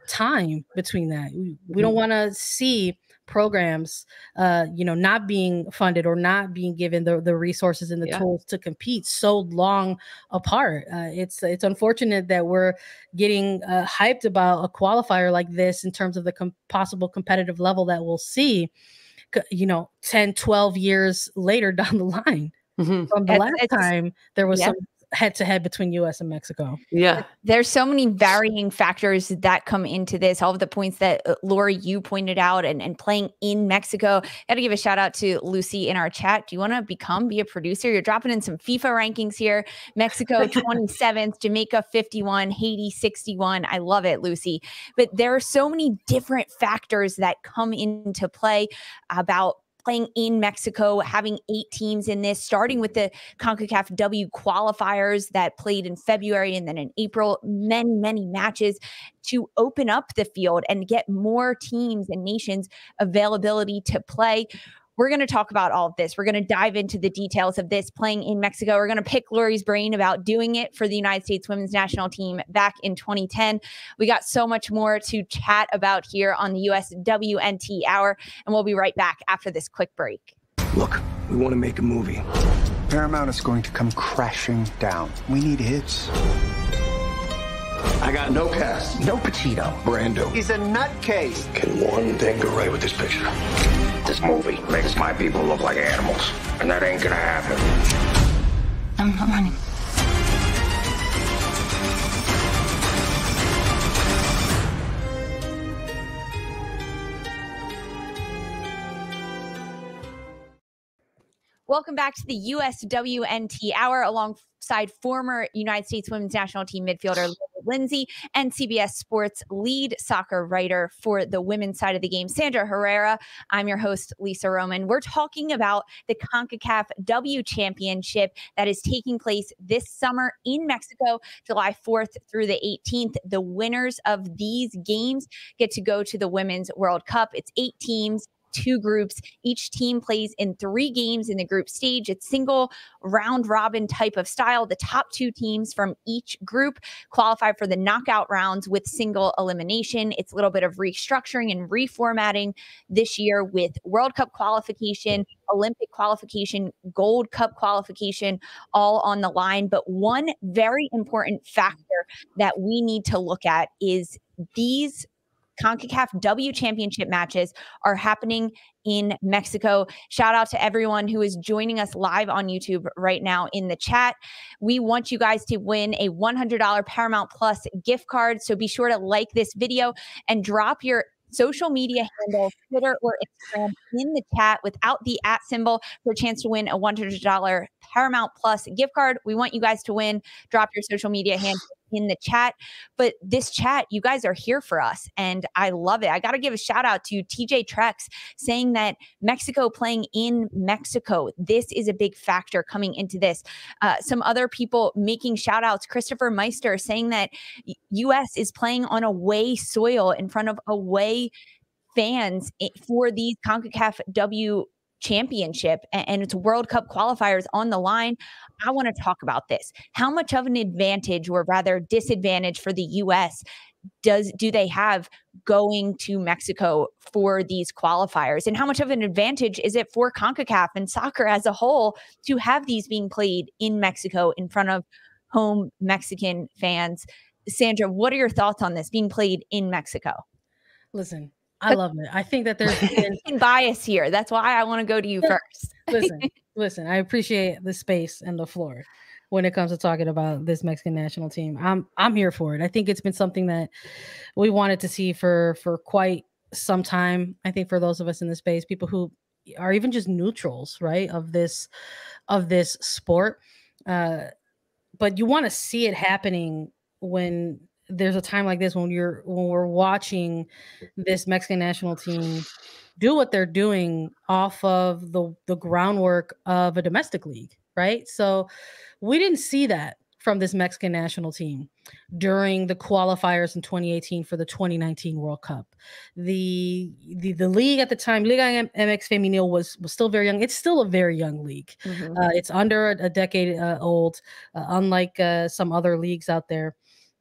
time between that we, we don't mm-hmm. want to see programs uh you know not being funded or not being given the, the resources and the Yeah. tools to compete so long apart uh, it's it's unfortunate that we're getting uh, hyped about a qualifier like this in terms of the com- possible competitive level that we'll see you know 10 12 years later *laughs* down the line Mhm. from the It's- last it's- time there was yeah. some head to head between us and mexico Yeah. There's so many varying factors that come into this. All of the points that uh, Lori you pointed out, and, and playing in Mexico. Got to give a shout out to Lucy in our chat. Do you want to become be a producer? You're dropping in some FIFA rankings here. Mexico *laughs* 27th, Jamaica 51, Haiti 61. I love it, Lucy. But there are so many different factors that come into play about playing in Mexico, having eight teams in this, starting with the CONCACAF W qualifiers that played in February and then in April, many, many matches to open up the field and get more teams and nations availability to play. We're going to talk about all of this. We're going to dive into the details of this playing in Mexico. We're going to pick Lori's brain about doing it for the United States women's national team back in 2010. We got so much more to chat about here on the US WNT Hour, and we'll be right back after this quick break. Look, we want to make a movie. Paramount is going to come crashing down. We need hits. I got no cast. No Pacino. Brando. He's a nutcase. Can one thing go right with this picture? This movie makes my people look like animals, and that ain't gonna happen. I'm not running. Welcome back to the USWNT Hour alongside former United States women's national team midfielder Lori Lindsey and CBS Sports lead soccer writer for the women's side of the game, Sandra Herrera. I'm your host, Lisa Roman. We're talking about the CONCACAF W Championship that is taking place this summer in Mexico, July 4th through the 18th. The winners of these games get to go to the Women's World Cup. It's eight teams two groups. Each team plays in three games in the group stage. It's single round robin type of style. The top two teams from each group qualify for the knockout rounds with single elimination. It's a little bit of restructuring and reformatting this year with World Cup qualification, Olympic qualification, Gold Cup qualification, all on the line. But one very important factor that we need to look at is these CONCACAF W championship matches are happening in Mexico. Shout out to everyone who is joining us live on YouTube right now in the chat. We want you guys to win a $100 Paramount Plus gift card. So be sure to like this video and drop your social media handle, Twitter or Instagram in the chat without the at symbol for a chance to win a $100 Paramount Plus gift card. We want you guys to win. Drop your social media handle in the chat. But this chat, you guys are here for us. And I love it. I got to give a shout out to TJ Trex saying that Mexico playing in Mexico, this is a big factor coming into this. Uh, some other people making shout outs, Christopher Meister saying that US is playing on away soil in front of away fans for these CONCACAF W championship and it's World Cup qualifiers on the line. I want to talk about this. How much of an advantage or rather disadvantage for the US does do they have going to Mexico for these qualifiers? And how much of an advantage is it for CONCACAF and soccer as a whole to have these being played in Mexico in front of home Mexican fans? Sandra, what are your thoughts on this being played in Mexico? listen i love it i think that there's *laughs* been bias here. That's why I want to go to you first. listen, *laughs* listen. I appreciate the space and the floor when it comes to talking about this Mexican national team. I'm I'm here for it. I think it's been something that we wanted to see for for quite some time. I think for those of us in the space, people who are even just neutrals, right, of this of this sport. Uh, but you want to see it happening when there's a time like this when you're when we're watching this Mexican national team do what they're doing off of the the groundwork of a domestic league, right? So we didn't see that from this Mexican national team during the qualifiers in 2018 for the 2019 World Cup. The the, the league at the time, Liga MX Femenil was was still very young. It's still a very young league. Uh, it's under a, a decade uh, old, uh, unlike uh, some other leagues out there.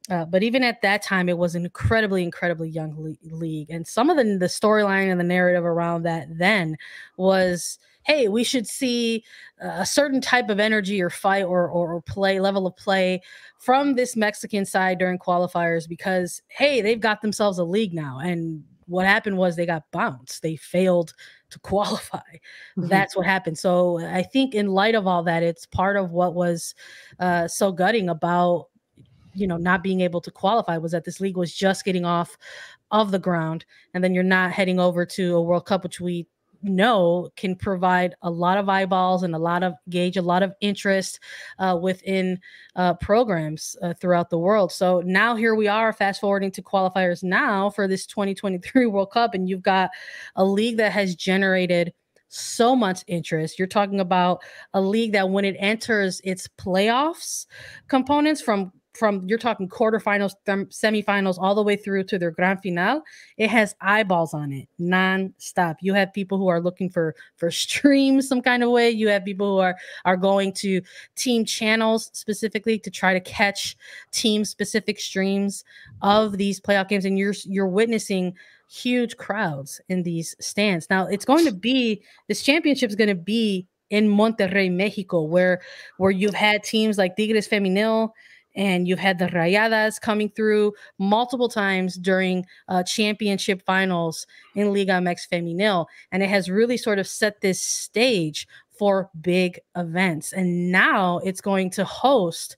Uh, but even at that time, it was an incredibly, incredibly young le- league. And some of the, the storyline and the narrative around that then was hey, we should see a certain type of energy or fight or, or, or play level of play from this Mexican side during qualifiers because, hey, they've got themselves a league now. And what happened was they got bounced. They failed to *laughs* qualify. Mm-hmm. That's what happened. So I think in light of all that, it's part of what was uh, so gutting about you know not being able to qualify was that this league was just getting off of the ground and then you're not heading over to a world cup which we know can provide a lot of eyeballs and a lot of gauge a lot of interest uh, within uh, programs uh, throughout the world so now here we are fast forwarding to qualifiers now for this 2023 world cup and you've got a league that has generated so much interest. You're talking about a league that when it enters its playoffs components from from you're talking quarterfinals, th- semifinals, all the way through to their grand finale. It has eyeballs on it non-stop. You have people who are looking for for streams some kind of way. You have people who are are going to team channels specifically to try to catch team specific streams of these playoff games, and you're you're witnessing huge crowds in these stands. Now it's going to be this championship is going to be in Monterrey, Mexico, where where you've had teams like Tigres Femenil and you've had the Rayadas coming through multiple times during uh, championship finals in Liga MX Femenil, and it has really sort of set this stage for big events. And now it's going to host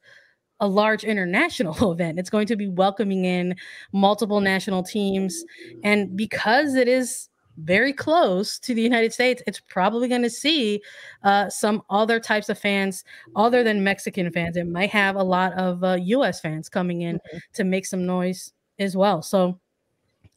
a large international *laughs* event. It's going to be welcoming in multiple national teams, and because it is very close to the United States, it's probably going to see uh, some other types of fans other than Mexican fans. It might have a lot of uh, US fans coming in mm-hmm. to make some noise as well. So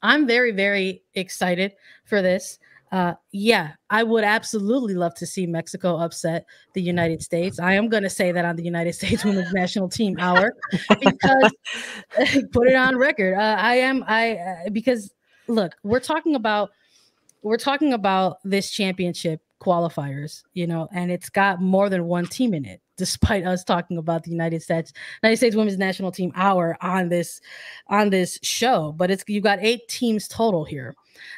I'm very, very excited for this. Uh, yeah, I would absolutely love to see Mexico upset the United States. I am going to say that on the United *laughs* States Women's National Team Hour because *laughs* *laughs* put it on record. Uh, I am I uh, because look, we're talking about we're talking about this championship qualifiers, you know, and it's got more than one team in it, *laughs* despite us talking about the United States United States Women's National Team hour on this on this show. But it's you've got eight teams total here,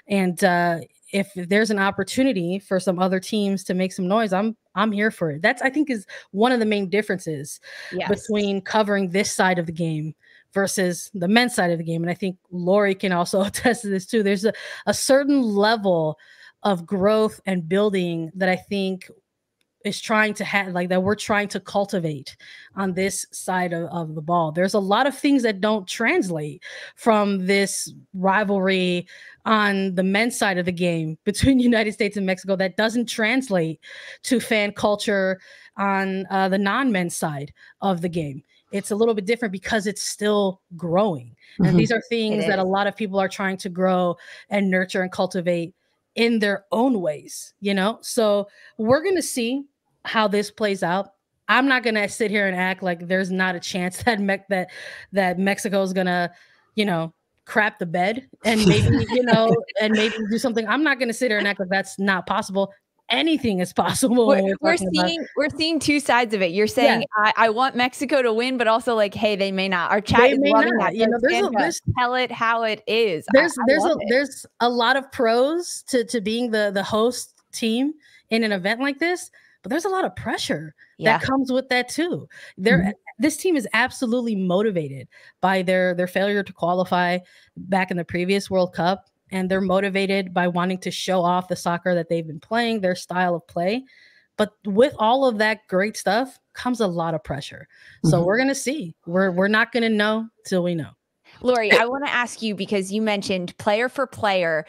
and uh, if there's an opportunity for some other teams to make some noise, I'm I'm here for it. That's I think is one of the main differences yes. between covering this side of the game versus the men's side of the game. And I think Lori can also *laughs* attest to this too. There's a, a certain level of growth and building that I think is trying to have like that we're trying to cultivate on this side of, of the ball. There's a lot of things that don't translate from this rivalry on the men's side of the game *laughs* between United States and Mexico that doesn't translate to fan culture on uh, the non-men's side of the game it's a little bit different because it's still growing. And mm-hmm. these are things that a lot of people are trying to grow and nurture and cultivate in their own ways, you know? So we're going to see how this plays out. I'm not going to sit here and act like there's not a chance *laughs* that Me- that that Mexico is going to, you know, crap the bed and maybe, you know, *laughs* and maybe do something. I'm not going to sit here and act like that's not possible anything is possible. We're, we're seeing about. we're seeing two sides of it. You're saying yeah. I, I, want Mexico to win, but also like, hey, they may not. Our chat is loving not. that. You know, there's, a, there's tell it how it is. There's I, there's a it. there's a lot of pros to to being the the host team in an event like this, but there's a lot of pressure yeah. that comes with that too. There. Mm-hmm. This team is absolutely motivated by their their failure to qualify back in the previous World Cup and they're motivated by wanting to show off the soccer that they've been playing, their style of play. But with all of that great stuff comes a lot of pressure. So mm-hmm. we're gonna see. We're we're not gonna know till we know. Lori, I want to ask you because you mentioned player for player,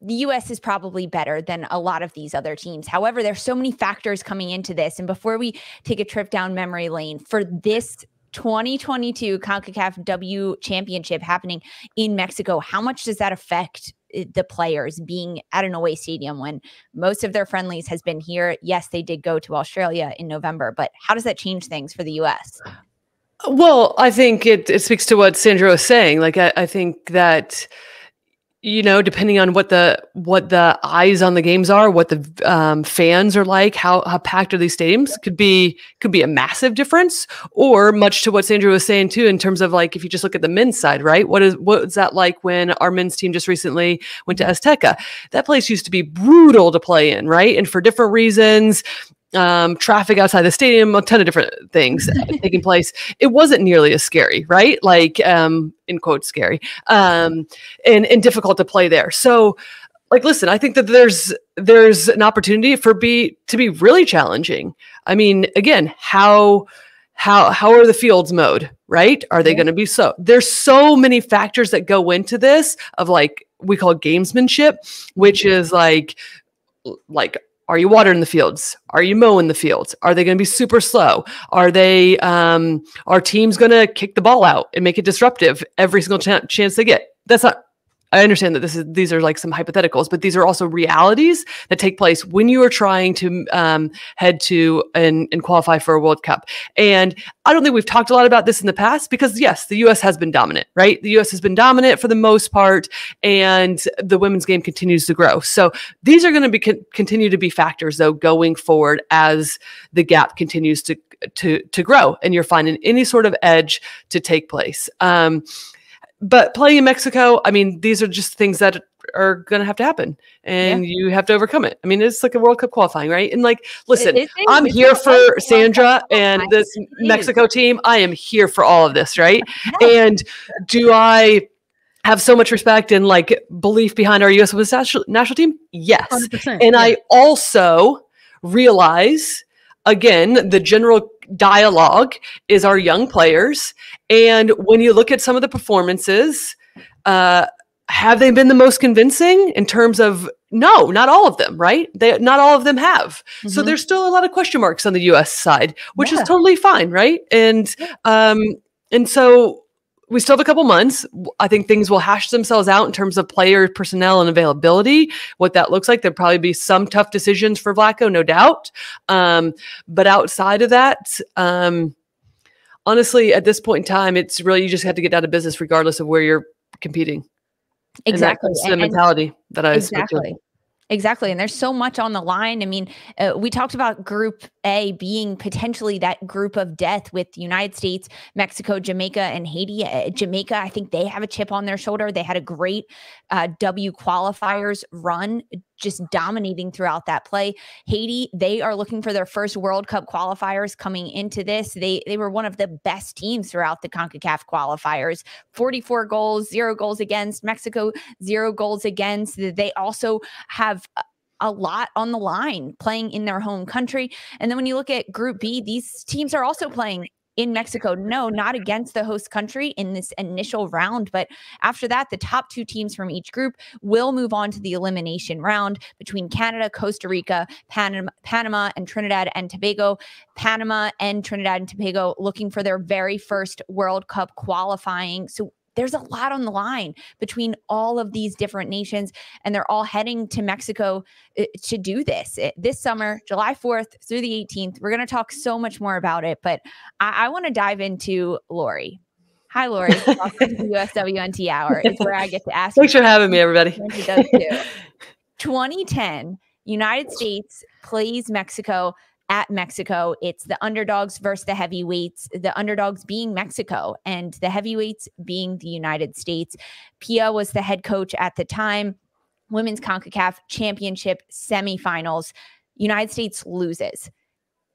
the US is probably better than a lot of these other teams. However, there's so many factors coming into this. And before we take a trip down memory lane for this 2022 CONCACAF W Championship happening in Mexico, how much does that affect Eh, the players being at an away stadium when most of their friendlies has been here. Yes, they did go to Australia in November, but how does that change things for the US? Well, I think it, it speaks to what Sandra was saying. Like, I, I think that you know depending on what the what the eyes on the games are what the um, fans are like how how packed are these stadiums could be could be a massive difference or much to what sandra was saying too in terms of like if you just look at the men's side right? What is what was that like when our men's team just recently went to azteca? That place used to be brutal to play in right? And for different reasons um, traffic outside the stadium, a ton of different things taking place. It wasn't nearly as scary, right? Like, um, in quotes, scary, um, and and difficult to play there. So, like, listen, I think that there's there's an opportunity for be to be really challenging. I mean, again, how how how are the fields mowed? Right? Are they yeah. going to be so? There's so many factors that go into this of like we call gamesmanship, which is like like are you watering the fields? Are you mowing the fields? Are they going to be super slow? Are they, um, are teams going to kick the ball out and make it disruptive every single ch- chance they get? That's not I understand that this is these are like some hypotheticals, but these are also realities that take place when you are trying to um, head to and, and qualify for a World Cup. And I don't think we've talked a lot about this in the past because yes, the U.S. has been dominant, right? The U.S. has been dominant for the most part, and the women's game continues to grow. So these are going to be con- continue to be factors though going forward as the gap continues to to to grow, and you're finding any sort of edge to take place. Um, but playing in Mexico, I mean, these are just things that are going to have to happen and yeah. you have to overcome it. I mean, it's like a World Cup qualifying, right? And like, listen, it, it, I'm here for Sandra and this Mexico team. I am here for all of this, right? *laughs* And do I have so much respect and like belief behind our US women's national, national team? Yes. And yeah. I also realize again, the general dialogue is our young players. And when you look at some of the performances, uh, have they been the most convincing in terms of no not all of them right they not all of them have mm-hmm. so there's still a lot of question marks on the us side which yeah. is totally fine right and um and so we still have a couple months. I think things will hash themselves out in terms of player personnel and availability. What that looks like, there'll probably be some tough decisions for Vlatko, no doubt. Um, but outside of that, um, honestly, at this point in time, it's really you just have to get out of business regardless of where you're competing. Exactly, and the mentality that I exactly. Exactly. And there's so much on the line. I mean, uh, we talked about Group A being potentially that group of death with the United States, Mexico, Jamaica, and Haiti. Uh, Jamaica, I think they have a chip on their shoulder. They had a great uh, W qualifiers run just dominating throughout that play. Haiti, they are looking for their first World Cup qualifiers coming into this. They they were one of the best teams throughout the CONCACAF qualifiers. 44 goals, 0 goals against. Mexico 0 goals against. They also have a lot on the line playing in their home country. And then when you look at Group B, these teams are also playing in Mexico. No, not against the host country in this initial round. But after that, the top two teams from each group will move on to the elimination round between Canada, Costa Rica, Panama, Panama and Trinidad and Tobago. Panama and Trinidad and Tobago looking for their very first World Cup qualifying. So there's a lot on the line between all of these different nations, and they're all heading to Mexico uh, to do this uh, this summer, July 4th through the 18th. We're going to talk so much more about it, but I, I want to dive into Lori. Hi, Lori. *laughs* Welcome to the USWNT Hour. It's where I get to ask. Thanks for having me, everybody. *laughs* 2010, United States plays Mexico at Mexico. It's the underdogs versus the heavyweights, the underdogs being Mexico and the heavyweights being the United States. Pia was the head coach at the time. Women's CONCACAF Championship semifinals. United States loses.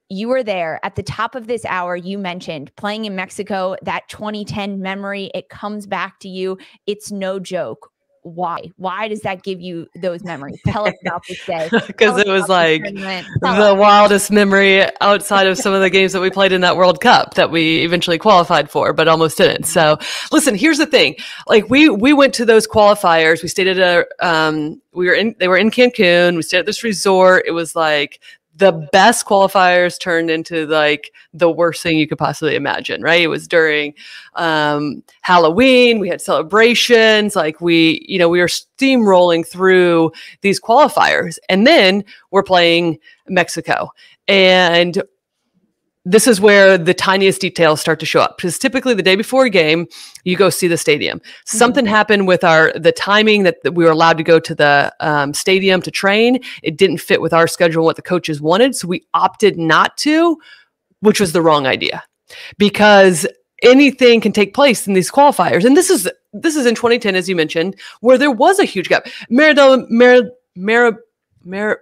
You were there at the top of this hour. You mentioned playing in Mexico, that 2010 memory, it comes back to you. It's no joke why? Why does that give you those memories? Tell us about this day. *laughs* Because it was like the wildest memory outside of some of the games that we played in that World Cup that we eventually qualified for, but almost didn't. So, listen, here's the thing: like we we went to those qualifiers. We stayed at a um, we were in they were in Cancun. We stayed at this resort. It was like the best qualifiers turned into like the worst thing you could possibly imagine right? It was during um, halloween we had celebrations like we you know we were steamrolling through these qualifiers. And then we're playing mexico. And this is where the tiniest details start to show up because typically the day before a game you go see the stadium. Mm-hmm. something happened with our the timing that, that we were allowed to go to the um, stadium to train. It didn't fit with our schedule and what the coaches wanted so we opted not to which was the wrong idea. Because anything can take place in these qualifiers. And this is this is in 2010 as you mentioned where there was a huge gap. Meridel Mer Mer Mer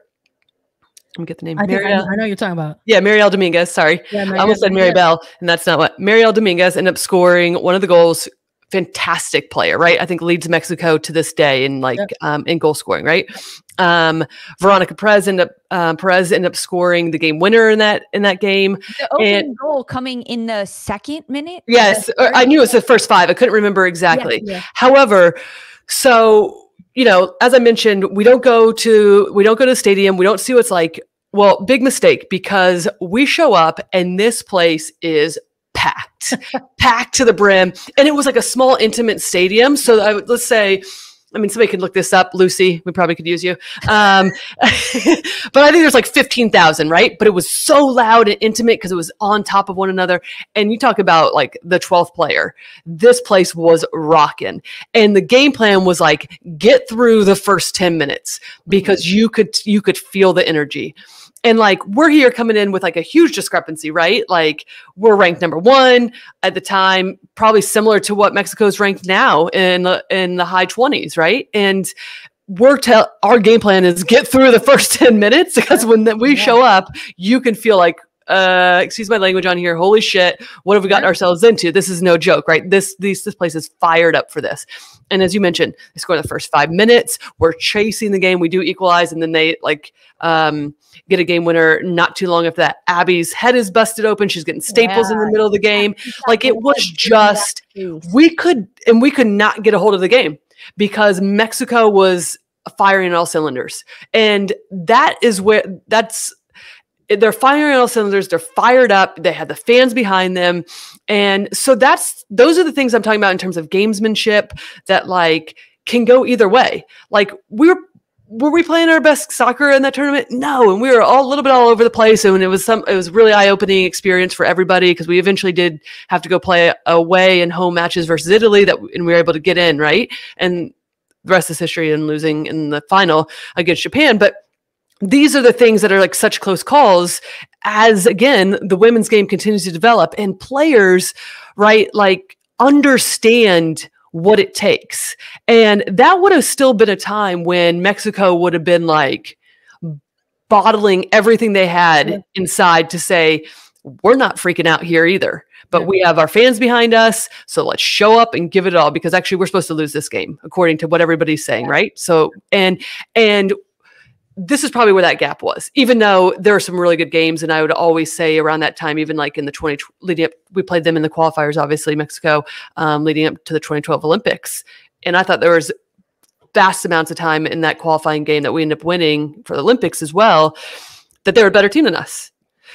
let me get the name I, I, know you're talking about. yeah, Maribel Dominguez. Sorry. Yeah, I almost said Mary yeah. Bell, and that's not what Maribel Dominguez ended up scoring one of the goals. Fantastic player, right? I think leads Mexico to this day in like Yep. um, in goal scoring, right? Um, Veronica Perez ended up uh, Perez ended up scoring the game winner in that in that game. The opening And- goal coming in the second minute. Yes, I knew it was the first five. I couldn't remember exactly. Yeah. However, so you know, as I mentioned, we don't go to we don't go to the stadium. We don't see what's like. Well, big mistake because we show up and this place is packed, *laughs* packed to the brim, and it was like a small, intimate stadium. So I would let's say. I mean, somebody could look this up. Lucy, we probably could use you. Um, *laughs* but I think there's like 15,000, right? But it was so loud and intimate because it was on top of one another. And you talk about like the 12th player. This place was rocking. And the game plan was like get through the first 10 minutes because you could you could feel the energy. And like we're here coming in with like a huge discrepancy, right? Like we're ranked number one at the time, probably similar to what Mexico's ranked now in the in the high 20s, right? And we're tell our game plan is get through the *laughs* first 10 minutes because when we Yeah. show up, you can feel like uh excuse my language on here holy shit what have we gotten ourselves into? This is no joke right? This these this place is fired up for this. And as you mentioned they score the first five minutes. We're chasing the game. We do equalize and then they like um get a game winner not too long after that. Abby's head is busted open. She's getting staples in the middle of the game. Like it was just we could and we could not get a hold of the game because Mexico was firing on all cylinders. And that is where that's they're firing on all cylinders, they're fired up, they had the fans behind them. And so that's those are the things I'm talking about in terms of gamesmanship that like can go either way. Like we were were we playing our best soccer in that tournament? No, and we were all a little bit all over the place, and it was some. It was really eye opening experience for everybody because we eventually did have to go play away and home matches versus Italy that, and we were able to get in right, and the rest is history and losing in the final against Japan. But these are the things that are like such close calls as again the women's game continues to develop and players right like understand what it takes. And that would have still been a time when mexico would have been like bottling everything they had inside to say we're not freaking out here either but we have our fans behind us so let's show up and give it all because actually we're supposed to lose this game according to what everybody's saying right? So and and this is probably where that gap was even though there are some really good games and i would always say around that time even like in the 20 leading up we played them in the qualifiers obviously mexico um, leading up to the 2012 olympics. And i thought there was vast amounts of time in that qualifying game that we ended up winning for the olympics as well that they're a better team than us.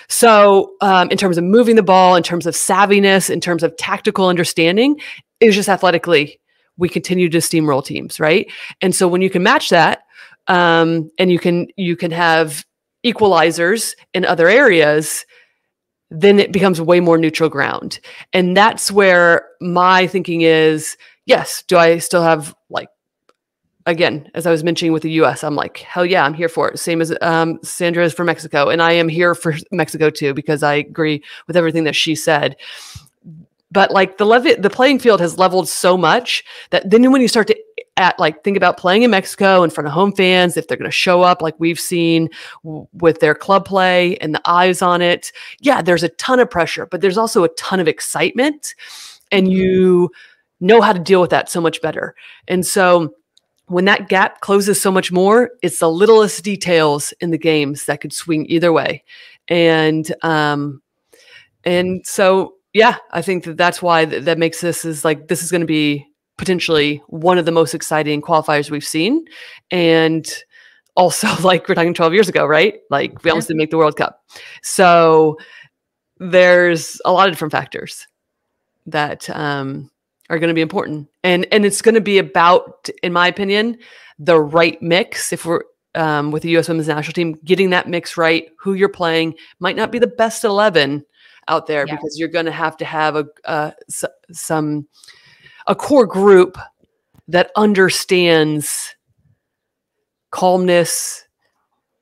So um, in terms of moving the ball in terms of savviness in terms of tactical understanding it was just athletically we continue to steamroll teams right? And so when you can match that um, and you can you can have equalizers in other areas then it becomes way more neutral ground. And that's where my thinking is yes do i still have like again as i was mentioning with the us i'm like hell yeah i'm here for it. Same as um, sandra is for mexico and i am here for mexico too because i agree with everything that she said. But like the level the playing field has leveled so much that then when you start to at like think about playing in Mexico in front of home fans if they're going to show up like we've seen with their club play and the eyes on it. Yeah there's a ton of pressure but there's also a ton of excitement and you know how to deal with that so much better. And so when that gap closes so much more it's the littlest details in the games that could swing either way. And um and so yeah i think that that's why th- that makes this is like this is going to be potentially one of the most exciting qualifiers we've seen. And also *laughs* like we're talking 12 years ago right? Like we almost didn't make the world cup. So there's a lot of different factors that um, are going to be important. And and it's going to be about in my opinion the right mix. If we're um, with the us women's national team getting that mix right who you're playing might not be the best 11 out there Yeah. because you're going to have to have a uh, s- some a core group that understands calmness,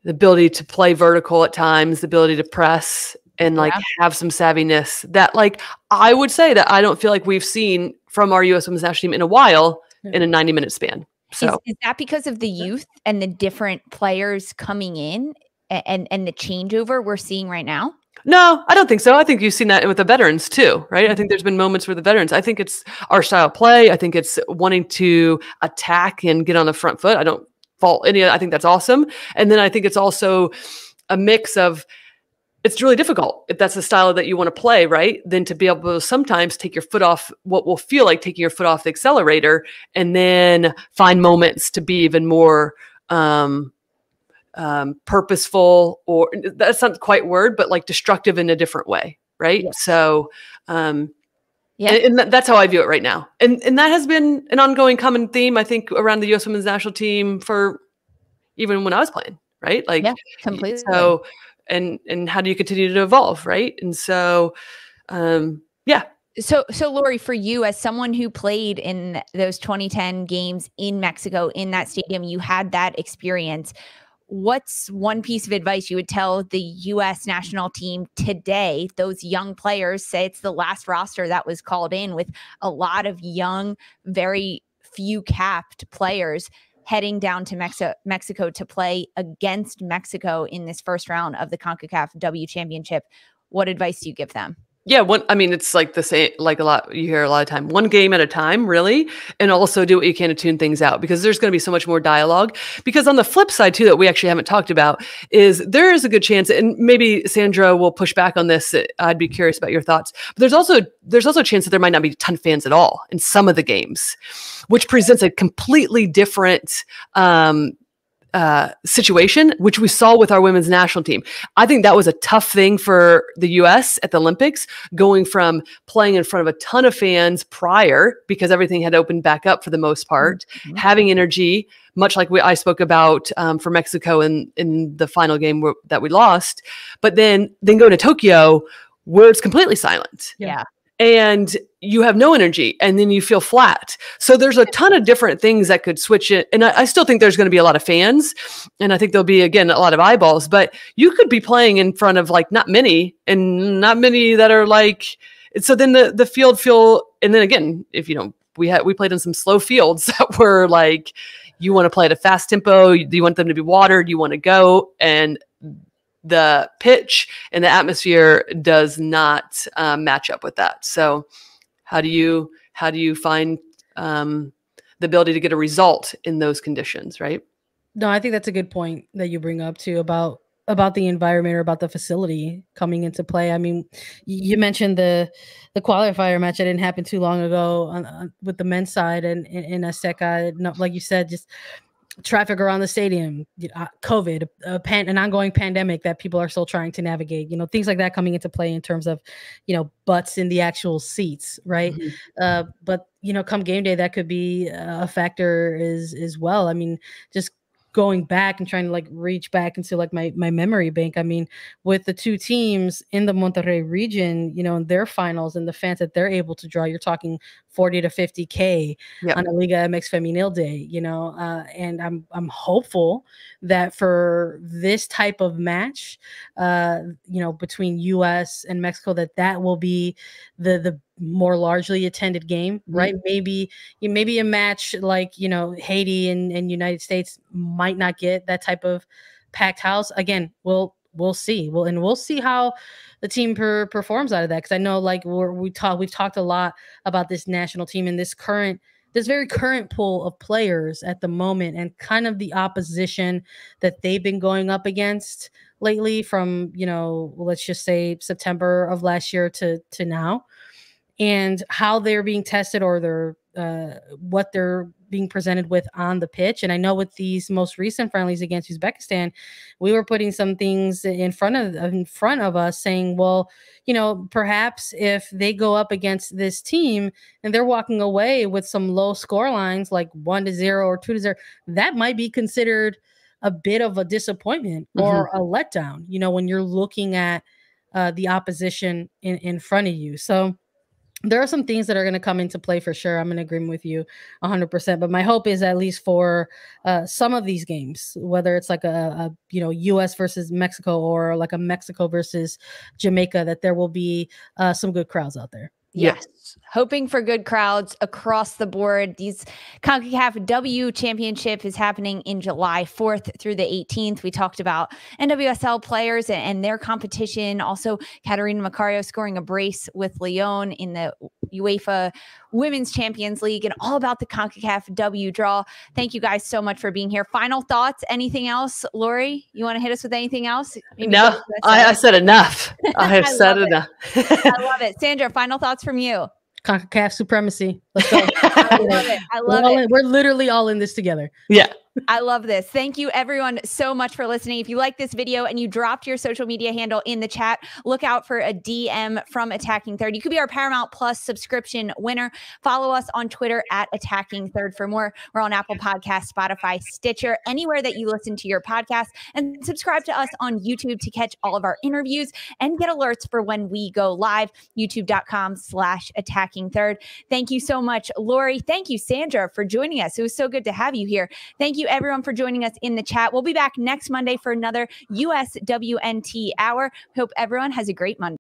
the ability to play vertical at times, the ability to press and like Yeah. have some savviness that like I would say that I don't feel like we've seen from our US women's national team in a while hmm. in a 90 minute span. So is that because of the youth and the different players coming in and and the changeover we're seeing right now? No, I don't think so. I think you've seen that with the veterans too, right? I think there's been moments where the veterans, I think it's our style of play. I think it's wanting to attack and get on the front foot. I don't fault any I think that's awesome. And then I think it's also a mix of it's really difficult if that's the style that you want to play, right? Then to be able to sometimes take your foot off what will feel like taking your foot off the accelerator and then find moments to be even more um um, purposeful or that's not quite word, but like destructive in a different way, right? Yes. So, um, Yeah. and, and that's how I view it right now, and and that has been an ongoing common theme, I think, around the U.S. Women's National Team for even when I was playing, right? Like, Yeah, completely. so, and and how do you continue to evolve, right? And so, um, yeah, So, so Lori, for you as someone who played in those 2010 games in Mexico in that stadium, you had that experience. What's one piece of advice you would tell the U.S. national team today? Those young players say it's the last roster that was called in with a lot of young, very few capped players heading down to Mexico, Mexico to play against Mexico in this first round of the CONCACAF W Championship. What advice do you give them? Yeah, one. I mean, it's like the same. Like a lot, you hear a lot of time. One game at a time, really, and also do what you can to tune things out because there's going to be so much more dialogue. Because on the flip side too, that we actually haven't talked about is there is a good chance, and maybe Sandra will push back on this. uh, I'd be curious about your thoughts. But there's also there's also a chance that there might not be a ton of fans at all in some of the games, which presents a completely different. Um, uh, situation, which we saw with our women's national team. I think that was a tough thing for the US at the Olympics, going from playing in front of a ton of fans prior because everything had opened back up for the most part, Mhm. having energy, much like we, I spoke about um, for Mexico in, in the final game where, that we lost, but then then go to Tokyo where it's completely silent Yeah. And you have no energy and then you feel flat. So there's a ton of different things that could switch it. And I, I still think there's going to be a lot of fans and I think there'll be, again, a lot of eyeballs, but you could be playing in front of like not many and not many that are like, so then the, the field feel, and then again, if you know, we had, we played in some slow fields *laughs* that were like, you want to play at a fast tempo, you, you want them to be watered, you want to go. And the pitch and the atmosphere does not um, match up with that. So, how do you how do you find um, the ability to get a result in those conditions? Right. No, I think that's a good point that you bring up too about about the environment or about the facility coming into play. I mean, you mentioned the the qualifier match that didn't happen too long ago on, on, with the men's side and in, in Azteca. Like you said, just traffic around the stadium, uh, COVID, a pan, an ongoing pandemic that people are still trying to navigate. You know, things like that coming into play in terms of, you know, butts in the actual seats, right? Mhm. Uh, but you know, come game day, that could be a factor as as well. I mean, just going back and trying to like reach back into like my my memory bank. I mean, with the two teams in the Monterrey region, you know, in their finals and the fans that they're able to draw, you're talking 40 to 50k Yep. on a Liga MX Femenil day, you know, uh, and I'm I'm hopeful that for this type of match, uh, you know, between U.S. and Mexico, that that will be the the more largely attended game, right? Mm-hmm. Maybe you maybe a match like you know Haiti and, and United States might not get that type of packed house. Again, we'll we'll see. Well, and we'll see how the team per, performs out of that because I know like we're, we talk we've talked a lot about this national team and this current this very current pool of players at the moment and kind of the opposition that they've been going up against lately from you know let's just say September of last year to to now and how they're being tested or they're uh, what they're being presented with on the pitch. And I know with these most recent friendlies against Uzbekistan, we were putting some things in front of in front of us, saying, "Well, you know, perhaps if they go up against this team and they're walking away with some low score lines like one to zero or two to zero, that might be considered." a bit of a disappointment or a letdown you know when you're looking at uh, the opposition in in front of you. So there are some things that are going to come into play for sure. I'm in agreement with you 100%. But my hope is at least for uh, some of these games, whether it's like a, a, you know U.S. versus Mexico or like a Mexico versus Jamaica, that there will be uh, some good crowds out there. Yes. Hoping for good crowds across the board. These CONCACAF W Championship is happening in July 4th through the 18th. We talked about NWSL players and their competition. Also, Catarina Macario scoring a brace with Lyon in the UEFA Women's Champions League and all about the CONCACAF W draw. Thank you guys so much for being here. Final thoughts? Anything else? Lori, you want to hit us with anything else? Maybe no, I, I, said enough. *laughs* I have I said enough. *laughs* I love it. Sandra, final thoughts from you. CONCACAF supremacy. Let's go. *laughs* I love it. I love we're it. In, we're literally all in this together. Yeah. I love this. Thank you, everyone, so much for listening. If you like this video and you dropped your social media handle in the chat, look out for a DM from Attacking Third. You could be our Paramount Plus subscription winner. Follow us on Twitter at Attacking Third for more. We're on Apple Podcast, Spotify, Stitcher, anywhere that you listen to your podcast. And subscribe to us on YouTube to catch all of our interviews and get alerts for when we go live. YouTube.com slash Attacking Third. Thank you so much, Lori. Thank you, Sandra, for joining us. It was so good to have you here. Thank you everyone for joining us in the chat. We'll be back next Monday for another USWNT hour. Hope everyone has a great Monday.